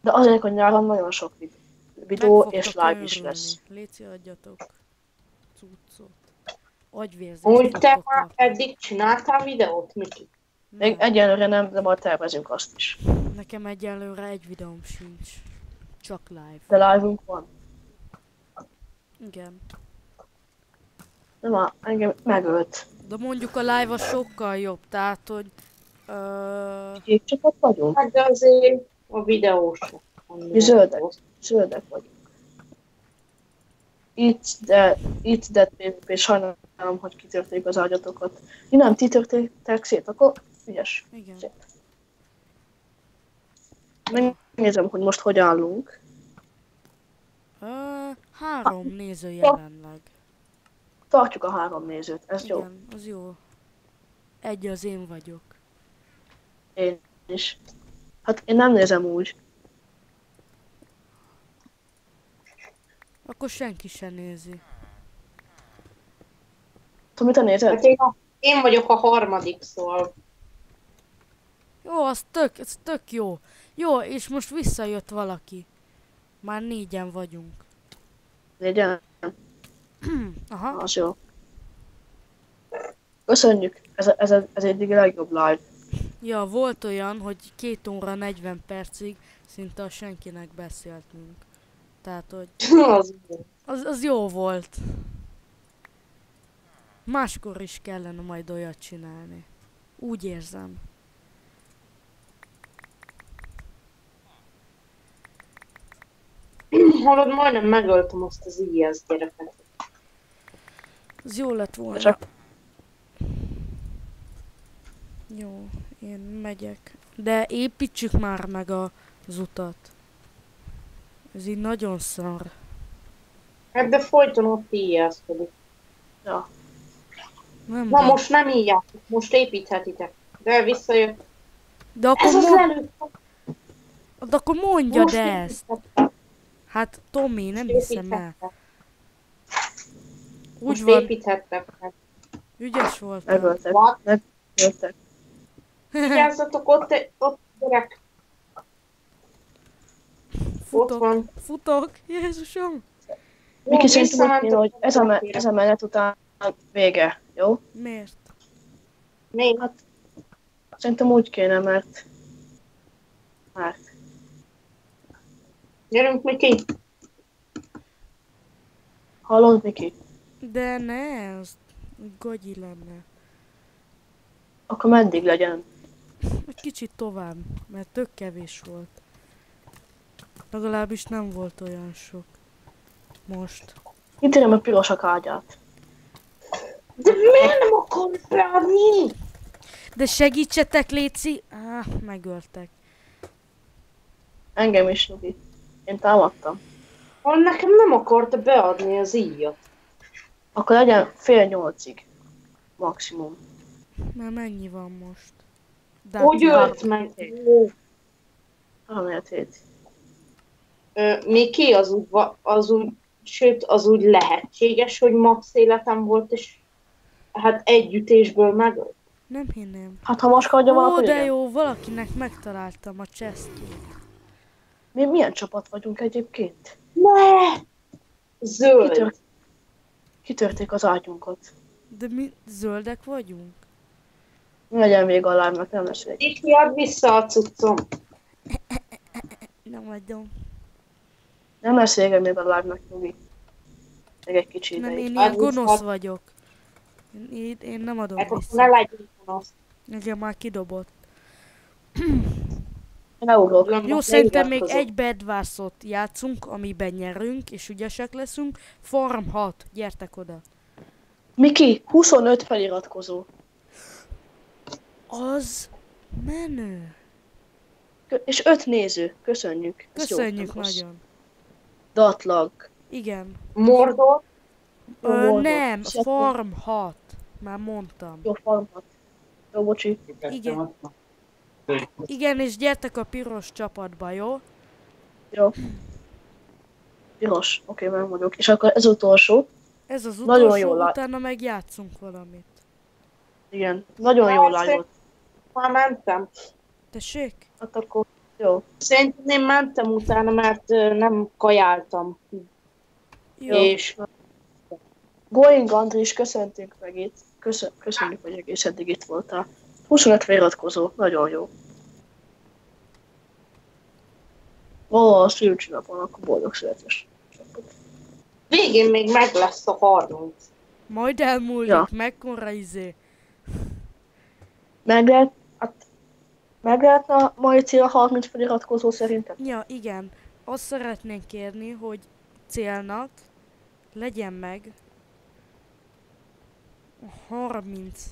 Speaker 2: De azért, hogy nyáron nagyon sok videó és live is lesz.
Speaker 1: Léci, adjatok cuccot. Agyvérzést
Speaker 3: Úgy te már eddig csináltál videót, Miki?
Speaker 2: Még
Speaker 1: Nem.
Speaker 2: egyelőre nem, de majd tervezünk azt is.
Speaker 1: Nekem egyelőre egy videóm sincs. Csak live.
Speaker 2: De live-unk van.
Speaker 1: Igen.
Speaker 2: Nem már engem megölt.
Speaker 1: De mondjuk a live az sokkal jobb, tehát hogy... Ö,
Speaker 2: Kék csapat vagyunk?
Speaker 3: Hát de azért a videós.
Speaker 2: Mi zöldek. Zöldek vagyunk. Itt, de, itt, de PvP sajnálom, hogy kitörték az ágyatokat. Mi nem ti törtétek szét, akkor ügyes.
Speaker 1: igen.
Speaker 2: Megnézem, hogy most hogy állunk.
Speaker 1: Ö, három néző jelenleg.
Speaker 2: Tartjuk a három nézőt, ez jó.
Speaker 1: Igen, az jó. Egy az én vagyok.
Speaker 2: Én is. Hát én nem nézem úgy.
Speaker 1: Akkor senki se nézi.
Speaker 2: Tudom, te nézed?
Speaker 3: Hát én, a, én vagyok a harmadik, szóval
Speaker 1: Jó, az tök, ez tök jó. Jó, és most visszajött valaki. Már négyen vagyunk.
Speaker 2: Négyen? [CLEARS THROAT]
Speaker 1: Aha.
Speaker 2: Az jó. Köszönjük, ez, ez, ez eddig a legjobb live.
Speaker 1: Ja, volt olyan, hogy két óra 40 percig szinte a senkinek beszéltünk. Tehát, hogy [LAUGHS]
Speaker 3: az
Speaker 1: az, az jó volt. Máskor is kellene majd olyat csinálni. Úgy érzem. [CLEARS THROAT]
Speaker 3: Hallod, majdnem megöltem azt az IS gyereket.
Speaker 1: Ez jó lett volna.
Speaker 2: Csak
Speaker 1: Jó, én megyek. De építsük már meg a, az utat. Ez így nagyon szar.
Speaker 3: Hát de folyton ott IS-kedik.
Speaker 2: ja.
Speaker 1: Nem
Speaker 3: Na
Speaker 1: baj.
Speaker 3: most nem így most építhetitek. De visszajött.
Speaker 1: De akkor,
Speaker 3: Ez
Speaker 1: mo-
Speaker 3: lelő!
Speaker 1: de akkor mondjad
Speaker 3: Most
Speaker 1: ezt. Hát Tomi, nem
Speaker 3: Most
Speaker 1: hiszem el.
Speaker 3: építhettek.
Speaker 1: Úgy
Speaker 3: Most
Speaker 1: van,
Speaker 3: építhettek meg.
Speaker 1: ügyes voltál.
Speaker 2: Megöltek. Megöltek.
Speaker 3: Vigyázzatok, ott, ott gyerek. Ott
Speaker 1: Futok,
Speaker 3: van.
Speaker 1: futok, Jézusom.
Speaker 2: Miki szerintem hogy ez a, me- ez a menet után vége, jó?
Speaker 1: Miért?
Speaker 3: Még
Speaker 2: Szerintem úgy kéne, mert... Hát,
Speaker 3: gyerünk, Miki.
Speaker 2: hallod, Miki?
Speaker 1: De ne, az gagyi lenne.
Speaker 2: Akkor meddig legyen?
Speaker 1: Egy kicsit tovább, mert tök kevés volt. Legalábbis nem volt olyan sok. Most.
Speaker 2: Kitérem a pirosak ágyát.
Speaker 3: De miért nem akarsz beadni?
Speaker 1: De segítsetek, Léci! Ah, megöltek.
Speaker 2: Engem is, Nubi. Én támadtam.
Speaker 3: Ha nekem nem akarta beadni az íjat.
Speaker 2: Akkor legyen fél nyolcig. Maximum.
Speaker 1: Már mennyi van most? De
Speaker 3: Hogy ölt meg?
Speaker 2: Háromnyed hét.
Speaker 3: Ö, Miki, az úgy, az úgy, sőt, az úgy lehetséges, hogy max életem volt, és hát egy ütésből megölt.
Speaker 1: Nem hinném.
Speaker 2: Hát ha van,
Speaker 1: Ó,
Speaker 2: akkor
Speaker 1: de
Speaker 2: igen.
Speaker 1: jó, valakinek megtaláltam a chestjét.
Speaker 2: Mi milyen csapat vagyunk egyébként?
Speaker 3: Ne! Zöld.
Speaker 2: Kitört. Kitörték az ágyunkat.
Speaker 1: De mi zöldek vagyunk?
Speaker 2: Legyen még a live nem lesz egy.
Speaker 3: Miki, add vissza a cuccom.
Speaker 1: Nem adom.
Speaker 2: Nem lesz vége még a live-nak, Nubi. Még egy kicsi
Speaker 1: Nem, én ilyen
Speaker 3: vissza-
Speaker 1: gonosz vagyok. Én, én, nem adom
Speaker 3: Hát
Speaker 1: vissza.
Speaker 3: ne legyünk gonosz.
Speaker 1: Nekem már kidobott.
Speaker 2: Elugok.
Speaker 3: Különben
Speaker 1: Jó,
Speaker 3: ne
Speaker 1: szerintem még egy bedvászot játszunk, amiben nyerünk, és ügyesek leszünk. Farm 6, gyertek oda.
Speaker 2: Miki, 25 feliratkozó.
Speaker 1: Az menő.
Speaker 2: Kö- És 5 néző. Köszönjük.
Speaker 1: Köszönjük nagyon.
Speaker 2: Datlag.
Speaker 1: Igen.
Speaker 3: Mordor.
Speaker 1: Ö,
Speaker 2: Mordor.
Speaker 1: nem, Farm 6. Már mondtam.
Speaker 2: Jó farmat. Jó, bocsi.
Speaker 1: Igen. Igen, és gyertek a piros csapatba, jó?
Speaker 2: Jó. Piros. Oké, meg vagyok. És akkor ez utolsó.
Speaker 1: Ez az
Speaker 2: Nagyon
Speaker 1: utolsó,
Speaker 2: jól lát-
Speaker 1: utána meg játszunk valamit.
Speaker 2: Igen. Nagyon jó live volt.
Speaker 3: Már mentem.
Speaker 1: Tessék?
Speaker 2: Hát akkor jó.
Speaker 3: Szerintem én mentem utána, mert nem kajáltam.
Speaker 1: Jó.
Speaker 3: És
Speaker 2: Going Andris, köszöntünk meg itt. Köszön, köszönjük, hogy egész eddig itt voltál. 25 feliratkozó. Nagyon jó. Valahol a Switch napon, akkor boldog születés.
Speaker 3: végén még meg lesz a 30.
Speaker 1: Majd elmúlik,
Speaker 2: Ja.
Speaker 1: mekkora izé.
Speaker 2: Meg lehet, meg lehetne a mai cél a 30 feliratkozó szerintem?
Speaker 1: Ja, igen. Azt szeretnénk kérni, hogy célnak legyen meg a 30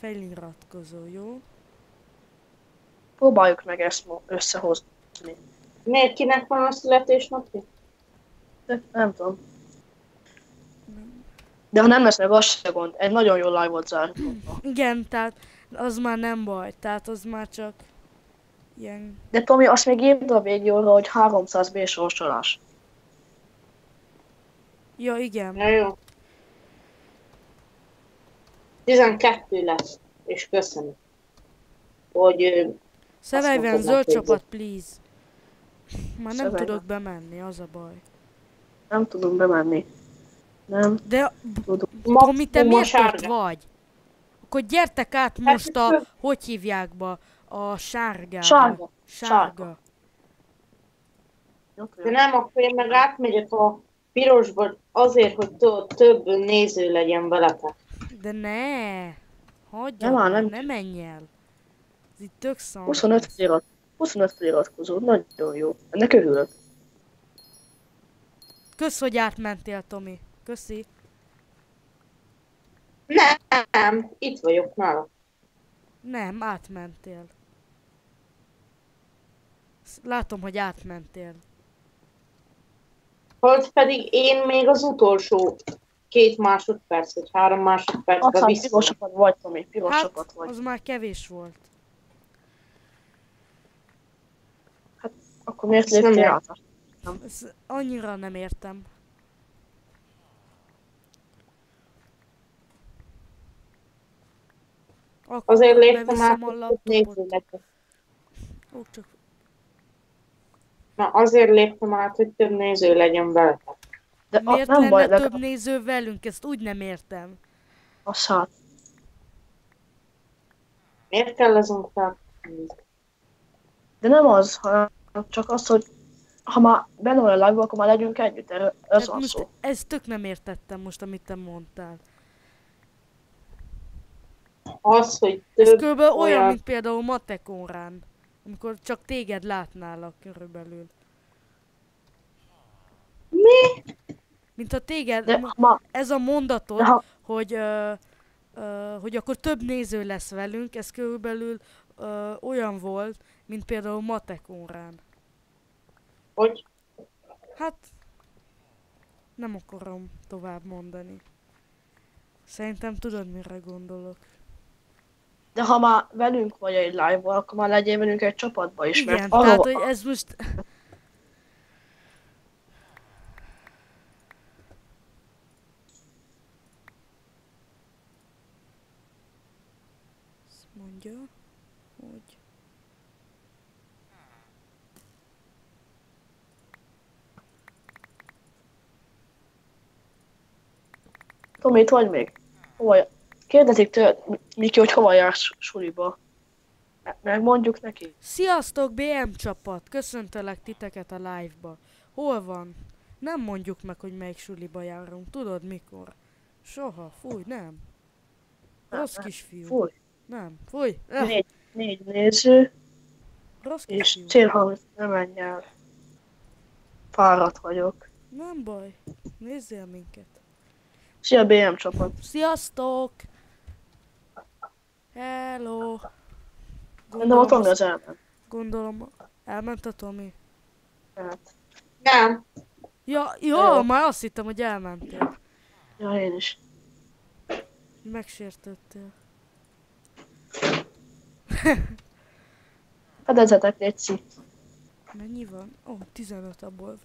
Speaker 1: feliratkozó, jó?
Speaker 2: Próbáljuk meg ezt összehozni.
Speaker 3: Miért kinek van a születésnapja?
Speaker 2: De nem tudom. De ha nem lesz meg, az se gond. Egy nagyon jó live volt zárva.
Speaker 1: Igen, tehát az már nem baj, tehát az már csak ilyen...
Speaker 2: De Tomi, azt még írd a végjóra, hogy 300 B sorsolás.
Speaker 1: Ja, igen.
Speaker 3: Na jó. 12 lesz. És köszönöm. Hogy fognak
Speaker 1: zöld csapat, please. Már nem
Speaker 2: Survival.
Speaker 1: tudok bemenni, az a baj.
Speaker 2: Nem tudunk bemenni. Nem
Speaker 1: De
Speaker 2: tudunk.
Speaker 1: Tomi, te miért ott vagy? Akkor gyertek át most a, hogy hívják be, a sárgába.
Speaker 2: Sárga.
Speaker 1: Sárga.
Speaker 3: De nem, akkor én meg átmegyek a pirosba azért, hogy több néző legyen veletek.
Speaker 1: De ne! Hagyja,
Speaker 2: Nem nem
Speaker 1: ne menj el. Ez itt tök szar.
Speaker 2: 25 felirat, 25 feliratkozó, nagyon jó. Ennek örülök.
Speaker 1: Kösz, hogy átmentél, Tomi. Köszi.
Speaker 3: Nem, itt vagyok nála.
Speaker 1: Nem, átmentél. Látom, hogy átmentél.
Speaker 3: Hogy pedig én még az utolsó két másodperc, vagy három másodpercben
Speaker 2: Aztán
Speaker 3: vissza.
Speaker 2: pirosakat vagy, Tomi,
Speaker 1: Hát,
Speaker 2: pirosakat vagy.
Speaker 1: az már kevés volt.
Speaker 2: Akkor miért léptél át?
Speaker 1: Ez annyira nem értem. Akkor
Speaker 3: Azért léptem át, hogy több néző.
Speaker 1: Ó, csak
Speaker 3: Na, azért léptem át, hogy több néző legyen veletek.
Speaker 2: De a,
Speaker 1: miért
Speaker 2: nem
Speaker 1: lenne
Speaker 2: baj,
Speaker 1: több
Speaker 2: legalább
Speaker 1: néző velünk? Ezt úgy nem értem.
Speaker 2: a szállt.
Speaker 3: Miért kell ezen fel?
Speaker 2: De nem az, hanem csak az, hogy ha már benne van a live akkor már legyünk együtt, erről ez van
Speaker 1: most
Speaker 2: szó.
Speaker 1: ezt tök nem értettem most, amit te mondtál.
Speaker 3: Az, hogy
Speaker 1: Ez
Speaker 3: több
Speaker 1: körülbelül olyan,
Speaker 3: olyan-
Speaker 1: mint például Matekonrán, amikor csak téged látnálak körülbelül.
Speaker 3: Mi?
Speaker 1: Mint ha téged,
Speaker 2: De ma,
Speaker 1: ez a mondatod,
Speaker 2: ha,
Speaker 1: hogy, ö, ö, hogy akkor több néző lesz velünk, ez körülbelül ö, olyan volt, mint például Matekonrán.
Speaker 3: Hogy
Speaker 1: Hát, nem akarom tovább mondani. Szerintem tudod, mire gondolok.
Speaker 2: De ha már velünk vagy egy live-val, akkor már legyél velünk egy csapatba is,
Speaker 1: Igen,
Speaker 2: mert arra,
Speaker 1: tehát, hogy ez most... Azt mondja, hogy...
Speaker 2: Tomi, itt vagy még? Hova, j- kérdezik tőled, Miki, hogy hova jársz suliba. Me- Megmondjuk neki.
Speaker 1: Sziasztok, BM csapat! Köszöntelek titeket a live-ba. Hol van? Nem mondjuk meg, hogy melyik suliba járunk. Tudod mikor? Soha. Fúj, nem. Rossz kisfiú.
Speaker 2: Fúj,
Speaker 1: Nem, fúj. Eh,
Speaker 2: négy, négy néző,
Speaker 1: rossz
Speaker 2: és
Speaker 1: kisfiú.
Speaker 2: célhang, nem menj el. Fáradt vagyok.
Speaker 1: Nem baj. Nézzél minket.
Speaker 2: Szia BM csapat.
Speaker 1: Sziasztok! Hello!
Speaker 2: Gondolom a Tomi
Speaker 1: azt-
Speaker 2: az elment.
Speaker 1: Gondolom, elment a Tomi.
Speaker 2: Hát,
Speaker 3: nem.
Speaker 1: Ja, jó,
Speaker 2: Jó.
Speaker 1: már azt hittem, hogy elmentél.
Speaker 2: ja, én is.
Speaker 1: Megsértöttél.
Speaker 2: Fedezetek, [LAUGHS] Léci.
Speaker 1: Mennyi van? Ó, 15 abból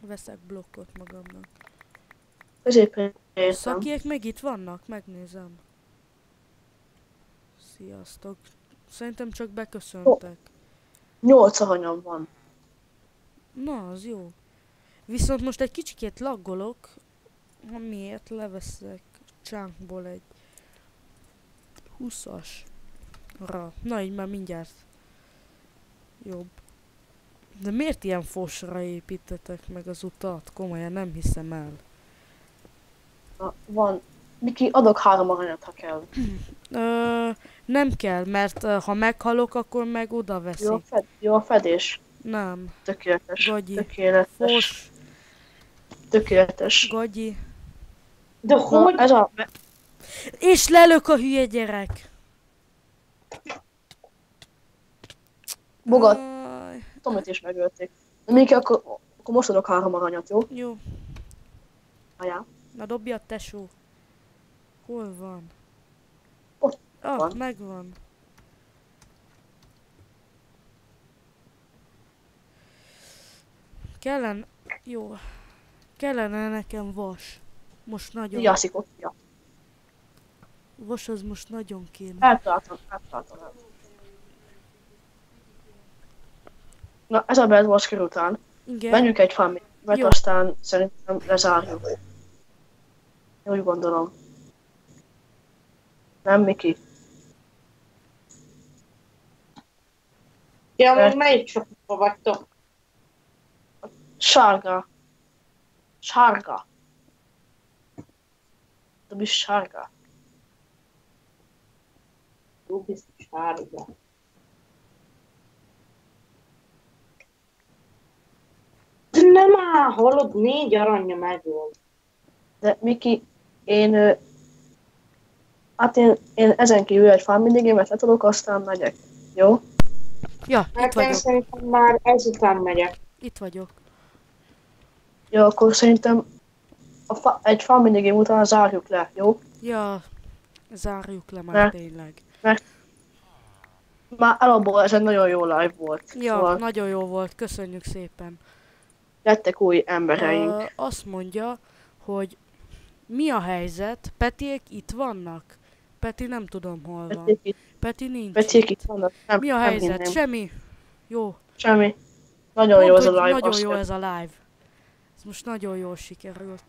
Speaker 1: veszek blokkot magamnak.
Speaker 2: Középen értem.
Speaker 1: Szakiek meg itt vannak? Megnézem. Sziasztok. Szerintem csak beköszöntek.
Speaker 2: Nyolc aranyom van.
Speaker 1: Na, az jó. Viszont most egy kicsikét laggolok. Ha miért? Leveszek chunkból egy 20-as. Ra. Na, így már mindjárt jobb. De miért ilyen fosra építetek meg az utat? Komolyan nem hiszem el.
Speaker 2: Na, van. Miki, adok három aranyat, ha kell.
Speaker 1: Ö, nem kell, mert ha meghalok, akkor meg oda
Speaker 2: Jó a,
Speaker 1: veszik.
Speaker 2: fed, jó a fedés.
Speaker 1: Nem.
Speaker 2: Tökéletes.
Speaker 1: Gagyi.
Speaker 2: Tökéletes.
Speaker 1: Fos,
Speaker 2: Tökéletes.
Speaker 1: gagyi.
Speaker 3: De
Speaker 2: Na,
Speaker 3: hogy?
Speaker 2: ez a...
Speaker 1: És lelök a hülye gyerek.
Speaker 2: Bogat, Tomit is megölték. Miki, akkor, akkor most adok három aranyat, jó?
Speaker 1: Jó,
Speaker 2: Ajá.
Speaker 1: na dobja a tesó. Hol van?
Speaker 2: Ott
Speaker 1: ah,
Speaker 2: van.
Speaker 1: megvan. Kellen... Jó. Kellene nekem vas. Most nagyon...
Speaker 2: Vigyázik ott. Ja.
Speaker 1: Vas az most nagyon kéne.
Speaker 2: Eltaláltam, eltaláltam. el. Na, ez a Bad Wars kör után.
Speaker 1: Igen.
Speaker 2: Menjünk egy family, mert
Speaker 1: Jó.
Speaker 2: aztán szerintem lezárjuk. Úgy gondolom. Nem, Miki?
Speaker 3: Ja, meg melyik csapatban vagytok?
Speaker 2: Sárga. Sárga. Du bist sárga.
Speaker 3: Jó, biztos sárga. De nem áll, hallod, négy aranya megvolt.
Speaker 2: De Miki, én... Hát én, én ezen kívül egy fan mindigémet letudok, aztán megyek. Jó?
Speaker 1: Ja, itt
Speaker 3: Hát én
Speaker 1: vagyok.
Speaker 3: szerintem már ezután megyek.
Speaker 1: Itt vagyok.
Speaker 2: Jó, akkor szerintem a fa, egy fan mindigém után zárjuk le, jó?
Speaker 1: Ja, zárjuk le már
Speaker 2: Ne.
Speaker 1: tényleg.
Speaker 2: Már alapból ez egy nagyon jó live volt.
Speaker 1: Ja,
Speaker 2: Szóval
Speaker 1: nagyon jó volt, köszönjük szépen.
Speaker 2: lettek új embereink.
Speaker 1: Ö, azt mondja, hogy mi a helyzet? Petiek itt vannak? Peti nem tudom hol van.
Speaker 2: Peték itt,
Speaker 1: Peti nincs
Speaker 2: Peték
Speaker 1: itt.
Speaker 2: itt vannak. Nem,
Speaker 1: Mi a
Speaker 2: nem
Speaker 1: helyzet?
Speaker 2: hinném.
Speaker 1: Semmi. Jó.
Speaker 2: Semmi. Nagyon jó
Speaker 1: Mondd,
Speaker 2: ez a live.
Speaker 1: Nagyon jó ez a live. Ez most nagyon jól sikerült.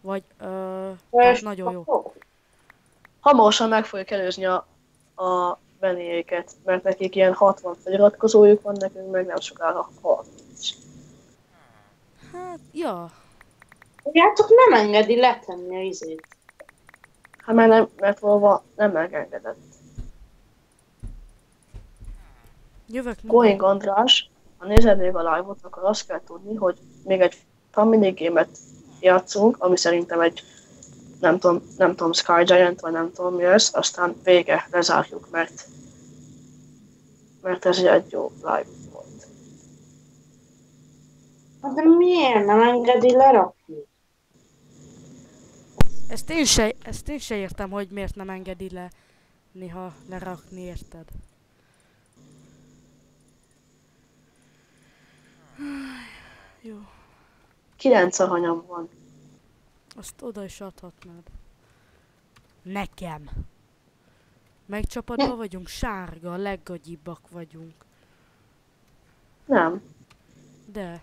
Speaker 1: Vagy, ö, hát nagyon jó.
Speaker 2: Hamarosan meg fogjuk előzni a, a benéjéket, mert nekik ilyen 60 feliratkozójuk van, nekünk meg nem sokára 30.
Speaker 1: Hát, ja.
Speaker 3: Tudjátok, nem engedi letenni a izét.
Speaker 2: Hát mert, nem, mert volva nem megengedett.
Speaker 1: Jövök.
Speaker 2: Going András, ha nézed még a live-ot, akkor azt kell tudni, hogy még egy family game-et játszunk, ami szerintem egy nem tudom, nem tudom, Sky Giant, vagy nem tudom mi ez, aztán vége, lezárjuk, mert mert ez egy jó live volt.
Speaker 3: Hát De miért nem engedi lerakni?
Speaker 1: Ezt én, se, ezt én se értem, hogy miért nem engedi le néha lerakni, érted? Jó,
Speaker 2: 9 aranyam van.
Speaker 1: azt oda is adhatnád. Nekem. Meg csapatban vagyunk, sárga, a leggagyibbak vagyunk.
Speaker 2: Nem.
Speaker 1: De.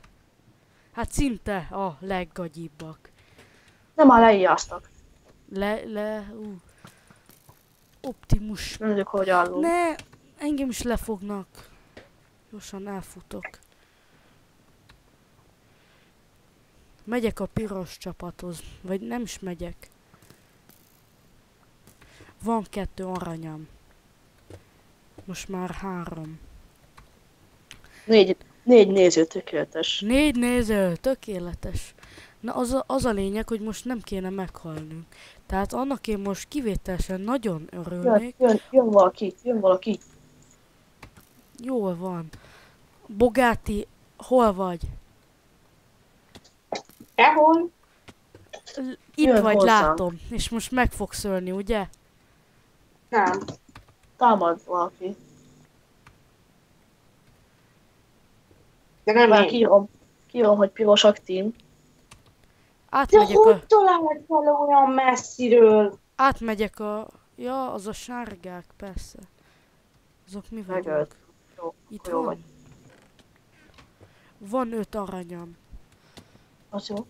Speaker 1: Hát szinte a leggagyibbak.
Speaker 2: Nem már leijáztak.
Speaker 1: Le, le, ú. Optimus.
Speaker 2: Nem tudjuk, hogy állunk.
Speaker 1: Ne, engem is lefognak. Gyorsan elfutok. Megyek a piros csapathoz, vagy nem is megyek. Van kettő aranyam. Most már három.
Speaker 2: Négy, négy néző tökéletes.
Speaker 1: Négy néző, tökéletes. Na az a, az a lényeg, hogy most nem kéne meghalnunk. Tehát annak én most kivételesen nagyon
Speaker 2: Jön,
Speaker 1: örülnék.
Speaker 2: jön, jön valaki, jön valaki.
Speaker 1: Jól van. Bogáti, hol vagy?
Speaker 3: Sehol?
Speaker 1: L- Itt
Speaker 2: Jön
Speaker 1: vagy,
Speaker 2: hozzánk.
Speaker 1: látom. És most meg fogsz ölni, ugye?
Speaker 3: Nem.
Speaker 2: Támad valaki.
Speaker 3: De nem
Speaker 2: Már
Speaker 3: én.
Speaker 2: kírom, kírom, hogy pirosak team.
Speaker 3: De
Speaker 1: Átmegyek a...
Speaker 3: hogy talált fel olyan messziről?
Speaker 1: Átmegyek a... Ja, az a sárgák, persze. Azok mi.
Speaker 2: Jó,
Speaker 1: Itt
Speaker 2: jó
Speaker 1: van?
Speaker 2: vagy.
Speaker 1: Van öt aranyam.
Speaker 2: Az jó.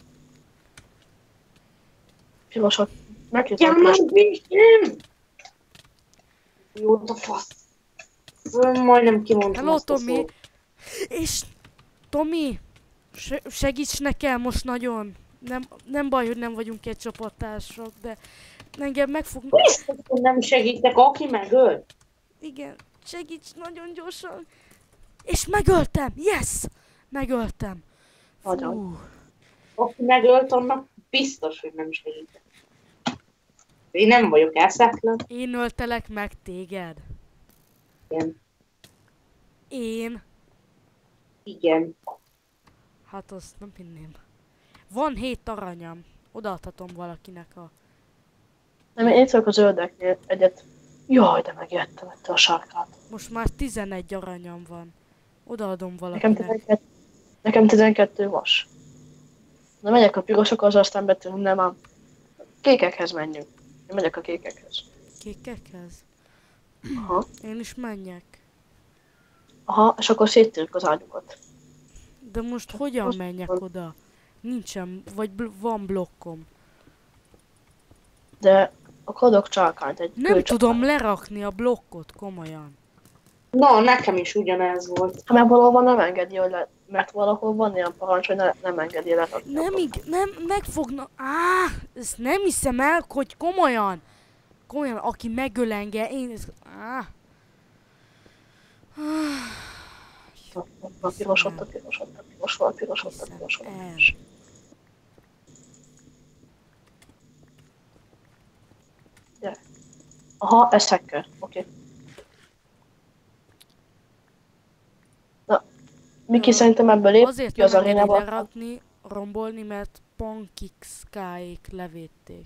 Speaker 2: Pirosak.
Speaker 3: Ja,
Speaker 2: Megjutott piros.
Speaker 3: meg végén! Jó, de fasz. Majdnem kimondtam
Speaker 1: Hello,
Speaker 3: azt a
Speaker 1: Tommy.
Speaker 3: szót.
Speaker 1: És... Tomi! Se- segíts nekem most nagyon! Nem, nem baj, hogy nem vagyunk egy csapattársak, de engem meg fog...
Speaker 3: Nem segítek, aki megöl.
Speaker 1: Igen, segíts nagyon gyorsan! És megöltem! Yes! Megöltem!
Speaker 2: Nagyon.
Speaker 3: Aki megölt, annak biztos, hogy nem segítek. Én nem vagyok eszetlen.
Speaker 1: Én öltelek meg téged.
Speaker 3: Igen.
Speaker 1: Én?
Speaker 3: Igen.
Speaker 1: Hát azt nem hinném. Van hét aranyam. Odaadhatom valakinek a...
Speaker 2: Nem, én itt vagyok a zöldeknél egyet. Jaj, de megijedtem ettől a sárkát.
Speaker 1: Most már 11 aranyam van. Odaadom
Speaker 2: Nekem
Speaker 1: valakinek.
Speaker 2: 12, nekem 12 vas. Na megyek a pirosokhoz, aztán betűnünk, nem ám. Kékekhez menjünk. Én megyek a kékekhez.
Speaker 1: Kékekhez?
Speaker 2: Aha.
Speaker 1: Én is menjek.
Speaker 2: Aha, és akkor széttérjük az ágyukat.
Speaker 1: De most hogyan
Speaker 2: most-
Speaker 1: menjek oda? Nincsen, vagy bl- van blokkom.
Speaker 2: De akkor adok csalkányt, egy
Speaker 1: Nem tudom lerakni a blokkot, komolyan.
Speaker 3: Na, nekem is ugyanez volt.
Speaker 2: Ha mert valahol nem engedi, hogy le, mert valahol van ilyen parancs, hogy ne, nem engedi lerakni.
Speaker 1: Nem, ig- nem, megfogna... Á, ezt nem hiszem el, hogy komolyan. Komolyan, aki megöl engem, én... Ez, á,
Speaker 2: Ott a piros, ott a piros, ott a piros, a piros, ott a piros, ott a
Speaker 1: Hiszem
Speaker 2: piros. Aha, ez hacker. Oké. Okay. Na, Miki
Speaker 1: Ö,
Speaker 2: szerintem ebből lép
Speaker 1: Azért
Speaker 2: ki az arénába.
Speaker 1: lerakni, rombolni, mert Punkix-káék levédték.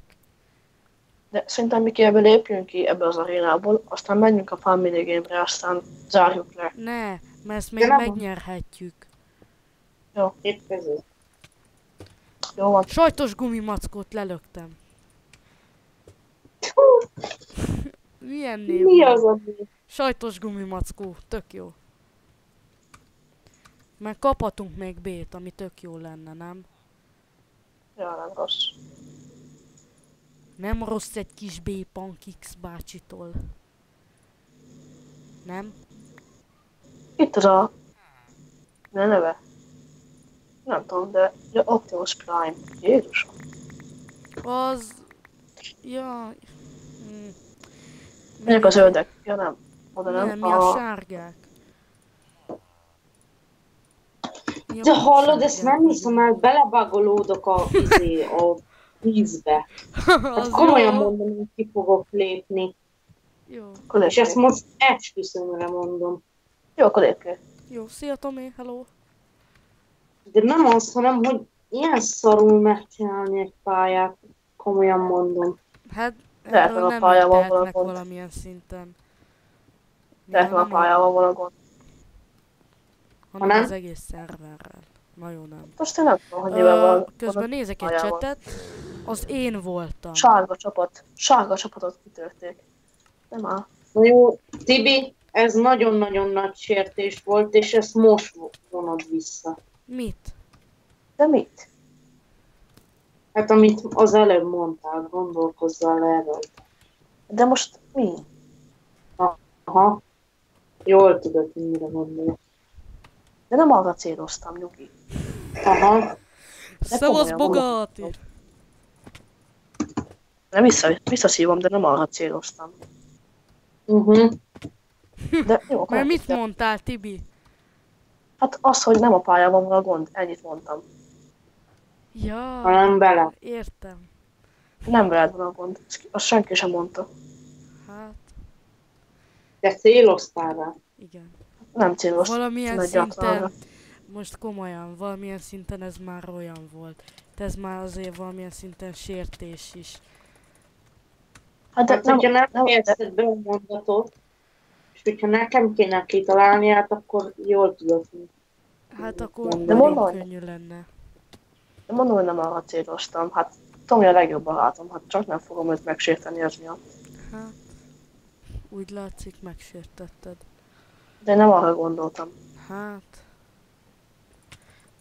Speaker 2: De szerintem Miki ebből lépjünk ki ebből az arénából, aztán menjünk a fan minigame-re, aztán zárjuk le.
Speaker 1: Ne, mert ezt még
Speaker 3: nem-
Speaker 1: megnyerhetjük.
Speaker 3: Épp ezért.
Speaker 2: Jó van.
Speaker 1: Sajtos gumimackót lelöktem. Milyen név?
Speaker 3: Mi az a mi?
Speaker 1: Sajtos gumimackó, tök jó. Mert kaphatunk még B-t, ami tök jó lenne, nem?
Speaker 2: Ja, nem rossz.
Speaker 1: Nem rossz egy kis B Pankix bácsitól. Nem?
Speaker 2: Itt az a... Ne neve? Nem tudom, de ja, Optimus Prime. Jézusom.
Speaker 1: Az... Ja... Mm.
Speaker 2: Ezek a zöldek. Ja nem. Oda nem.
Speaker 1: Nem, mi a sárgák? Mi a
Speaker 3: De hallod, ezt nem hiszem el, belebagolódok a, izé, a vízbe. [LAUGHS] Hát komolyan
Speaker 1: jó.
Speaker 3: mondom, hogy ki fogok lépni.
Speaker 1: Jó.
Speaker 2: Akkor
Speaker 3: És ezt most esküszömre mondom.
Speaker 2: Jó, akkor lépjél.
Speaker 1: Jó, szia Tomi, hello.
Speaker 3: De nem az, hanem hogy ilyen szarul megcsinálni egy pályát. Komolyan mondom.
Speaker 1: Hát
Speaker 2: Lehet, hogy a
Speaker 1: tehetnek
Speaker 2: van a gond.
Speaker 1: valamilyen szinten.
Speaker 2: Lehet, hogy a
Speaker 1: nem
Speaker 2: pályával van a gond.
Speaker 1: hanem
Speaker 3: Ha nem?
Speaker 1: az egész szerverrel. Nagyon nem.
Speaker 2: Most én nem tudom, hogy mivel
Speaker 1: Ö,
Speaker 2: van.
Speaker 1: közben
Speaker 2: van
Speaker 1: nézek egy csetet, az én voltam.
Speaker 2: Sárga csapat. Sárga csapatot kitörték. Nem áll.
Speaker 3: Na jó, Tibi, ez nagyon-nagyon nagy sértés volt, és ezt most vonod vissza.
Speaker 1: Mit?
Speaker 2: De mit?
Speaker 3: Hát amit az előbb mondtál, gondolkozzál erről.
Speaker 2: De most mi?
Speaker 3: Aha. Jól tudod, hogy mire gondolok.
Speaker 2: De nem arra céloztam, nyugi.
Speaker 3: Aha.
Speaker 1: Szevasz Bogáti!
Speaker 2: Nem vissza, visszaszívom, de nem arra céloztam.
Speaker 3: Uh-huh.
Speaker 2: De jó,
Speaker 1: Mert mit mondtál, Tibi?
Speaker 2: Hát az, hogy nem a pályában van a gond, ennyit mondtam.
Speaker 1: Ja,
Speaker 3: Hanem bele.
Speaker 1: értem.
Speaker 2: Nem veled van a gond, azt senki sem mondta.
Speaker 1: Hát,
Speaker 3: De céloztál rá.
Speaker 1: igen.
Speaker 2: Nem céloztam.
Speaker 1: Valamilyen
Speaker 2: nagy gyakran.
Speaker 1: szinten, most komolyan, valamilyen szinten ez már olyan volt. De ez már azért valamilyen szinten sértés is.
Speaker 2: Hát de
Speaker 3: Hát,
Speaker 2: nem,
Speaker 3: hogyha nem
Speaker 2: nem,
Speaker 3: érted be a mondatot, és hogyha nekem kéne kitalálni, hát akkor jól tudod.
Speaker 1: Hát akkor
Speaker 3: De
Speaker 1: könnyű lenne.
Speaker 2: De mondom, hogy nem arra céloztam. Hát Tomi a legjobb barátom, hát csak nem fogom őt megsérteni ez miatt.
Speaker 1: Hát, úgy látszik megsértetted.
Speaker 2: De nem arra gondoltam.
Speaker 1: Hát.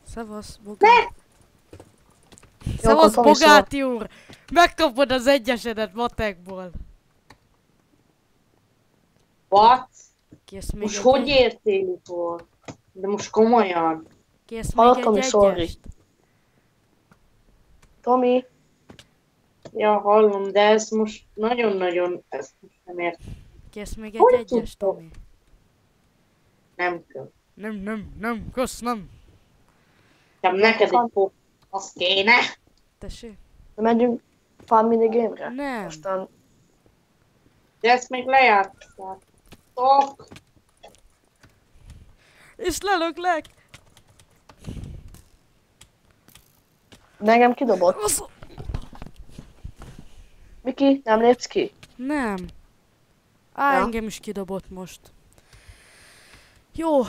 Speaker 1: Szevasz, Bogáti.
Speaker 2: Jó,
Speaker 1: Szevasz. Bogáti úr! Megkapod az egyesedet matekból.
Speaker 3: What?
Speaker 1: Kész még
Speaker 3: Most
Speaker 1: egy
Speaker 3: hogy
Speaker 1: egy-
Speaker 3: értél? De most komolyan.
Speaker 1: Kész még
Speaker 2: Hallott,
Speaker 1: egy
Speaker 2: Tomi, sorry. Tomi,
Speaker 3: Ja, hallom, de ez most nagyon-nagyon, ezt most nem ért,
Speaker 1: Kész még egy
Speaker 3: Hogy
Speaker 1: egyest,
Speaker 3: tudtok?
Speaker 1: Tomi?
Speaker 3: nem kell.
Speaker 1: Nem, nem, nem, kösz, nem.
Speaker 3: Nem, neked egy pop, az kéne.
Speaker 1: Tessék?
Speaker 2: megyünk fan minigame-re?
Speaker 1: Nem.
Speaker 2: Aztán
Speaker 3: De ezt még lejátszották. Tok!
Speaker 1: És lelöklek!
Speaker 2: Engem kidobott.
Speaker 1: Az...
Speaker 2: Miki, nem lépsz ki?
Speaker 1: Nem. Á,
Speaker 2: Ja.
Speaker 1: engem is kidobott most. Jó,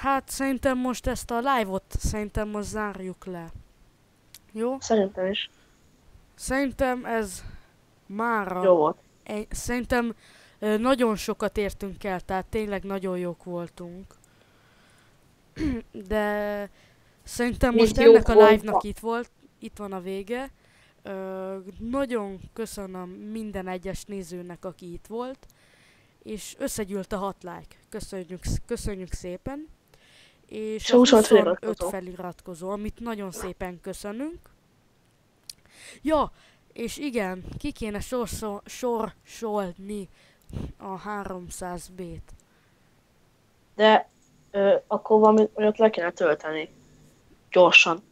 Speaker 1: hát szerintem most ezt a live-ot szerintem most zárjuk le. Jó?
Speaker 2: Szerintem is.
Speaker 1: Szerintem ez mára...
Speaker 2: Jó volt.
Speaker 1: Egy, szerintem nagyon sokat értünk el, tehát tényleg nagyon jók voltunk. [CLEARS THROAT] De szerintem most
Speaker 3: jók
Speaker 1: ennek a live-nak itt volt, itt van a vége. Ö, nagyon köszönöm minden egyes nézőnek, aki itt volt, és összegyűlt a hat like. Köszönjük, sz- köszönjük szépen. És a
Speaker 2: 25
Speaker 1: 25
Speaker 2: feliratkozó.
Speaker 1: feliratkozó, amit nagyon szépen köszönünk. Ja, és igen, ki kéne sorsolni a 300B-t.
Speaker 2: de ö, akkor valami olyat le kéne tölteni. Gyorsan.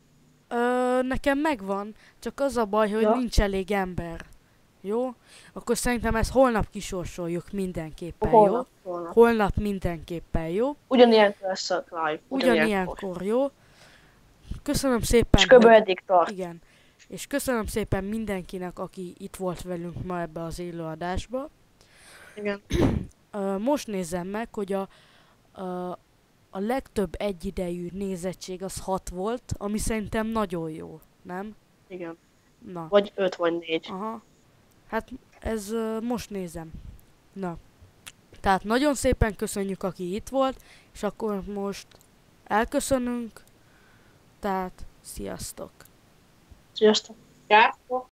Speaker 1: Ö, nekem megvan, csak az a baj, hogy
Speaker 2: Ja.
Speaker 1: nincs elég ember. Jó? Akkor szerintem ezt holnap kisorsoljuk mindenképpen, jó?
Speaker 2: Holnap, holnap.
Speaker 1: Holnap mindenképpen, jó?
Speaker 2: Ugyanilyen lesz a live. Ugyanilyenkor.
Speaker 1: Ugyanilyenkor, jó? Köszönöm szépen.
Speaker 2: És kb. eddig tart.
Speaker 1: Igen. És köszönöm szépen mindenkinek, aki itt volt velünk ma ebbe az élőadásba.
Speaker 2: Igen.
Speaker 1: Most nézem meg, hogy a, a, a legtöbb egyidejű nézettség az 6 volt, ami szerintem nagyon jó, nem?
Speaker 2: Igen.
Speaker 1: Na,
Speaker 2: Vagy 5 vagy 4.
Speaker 1: aha. Hát ez ö, most nézem. Na. Tehát nagyon szépen köszönjük, aki itt volt, és akkor most elköszönünk. Tehát, sziasztok!
Speaker 2: Sziasztok!
Speaker 3: Sziasztok!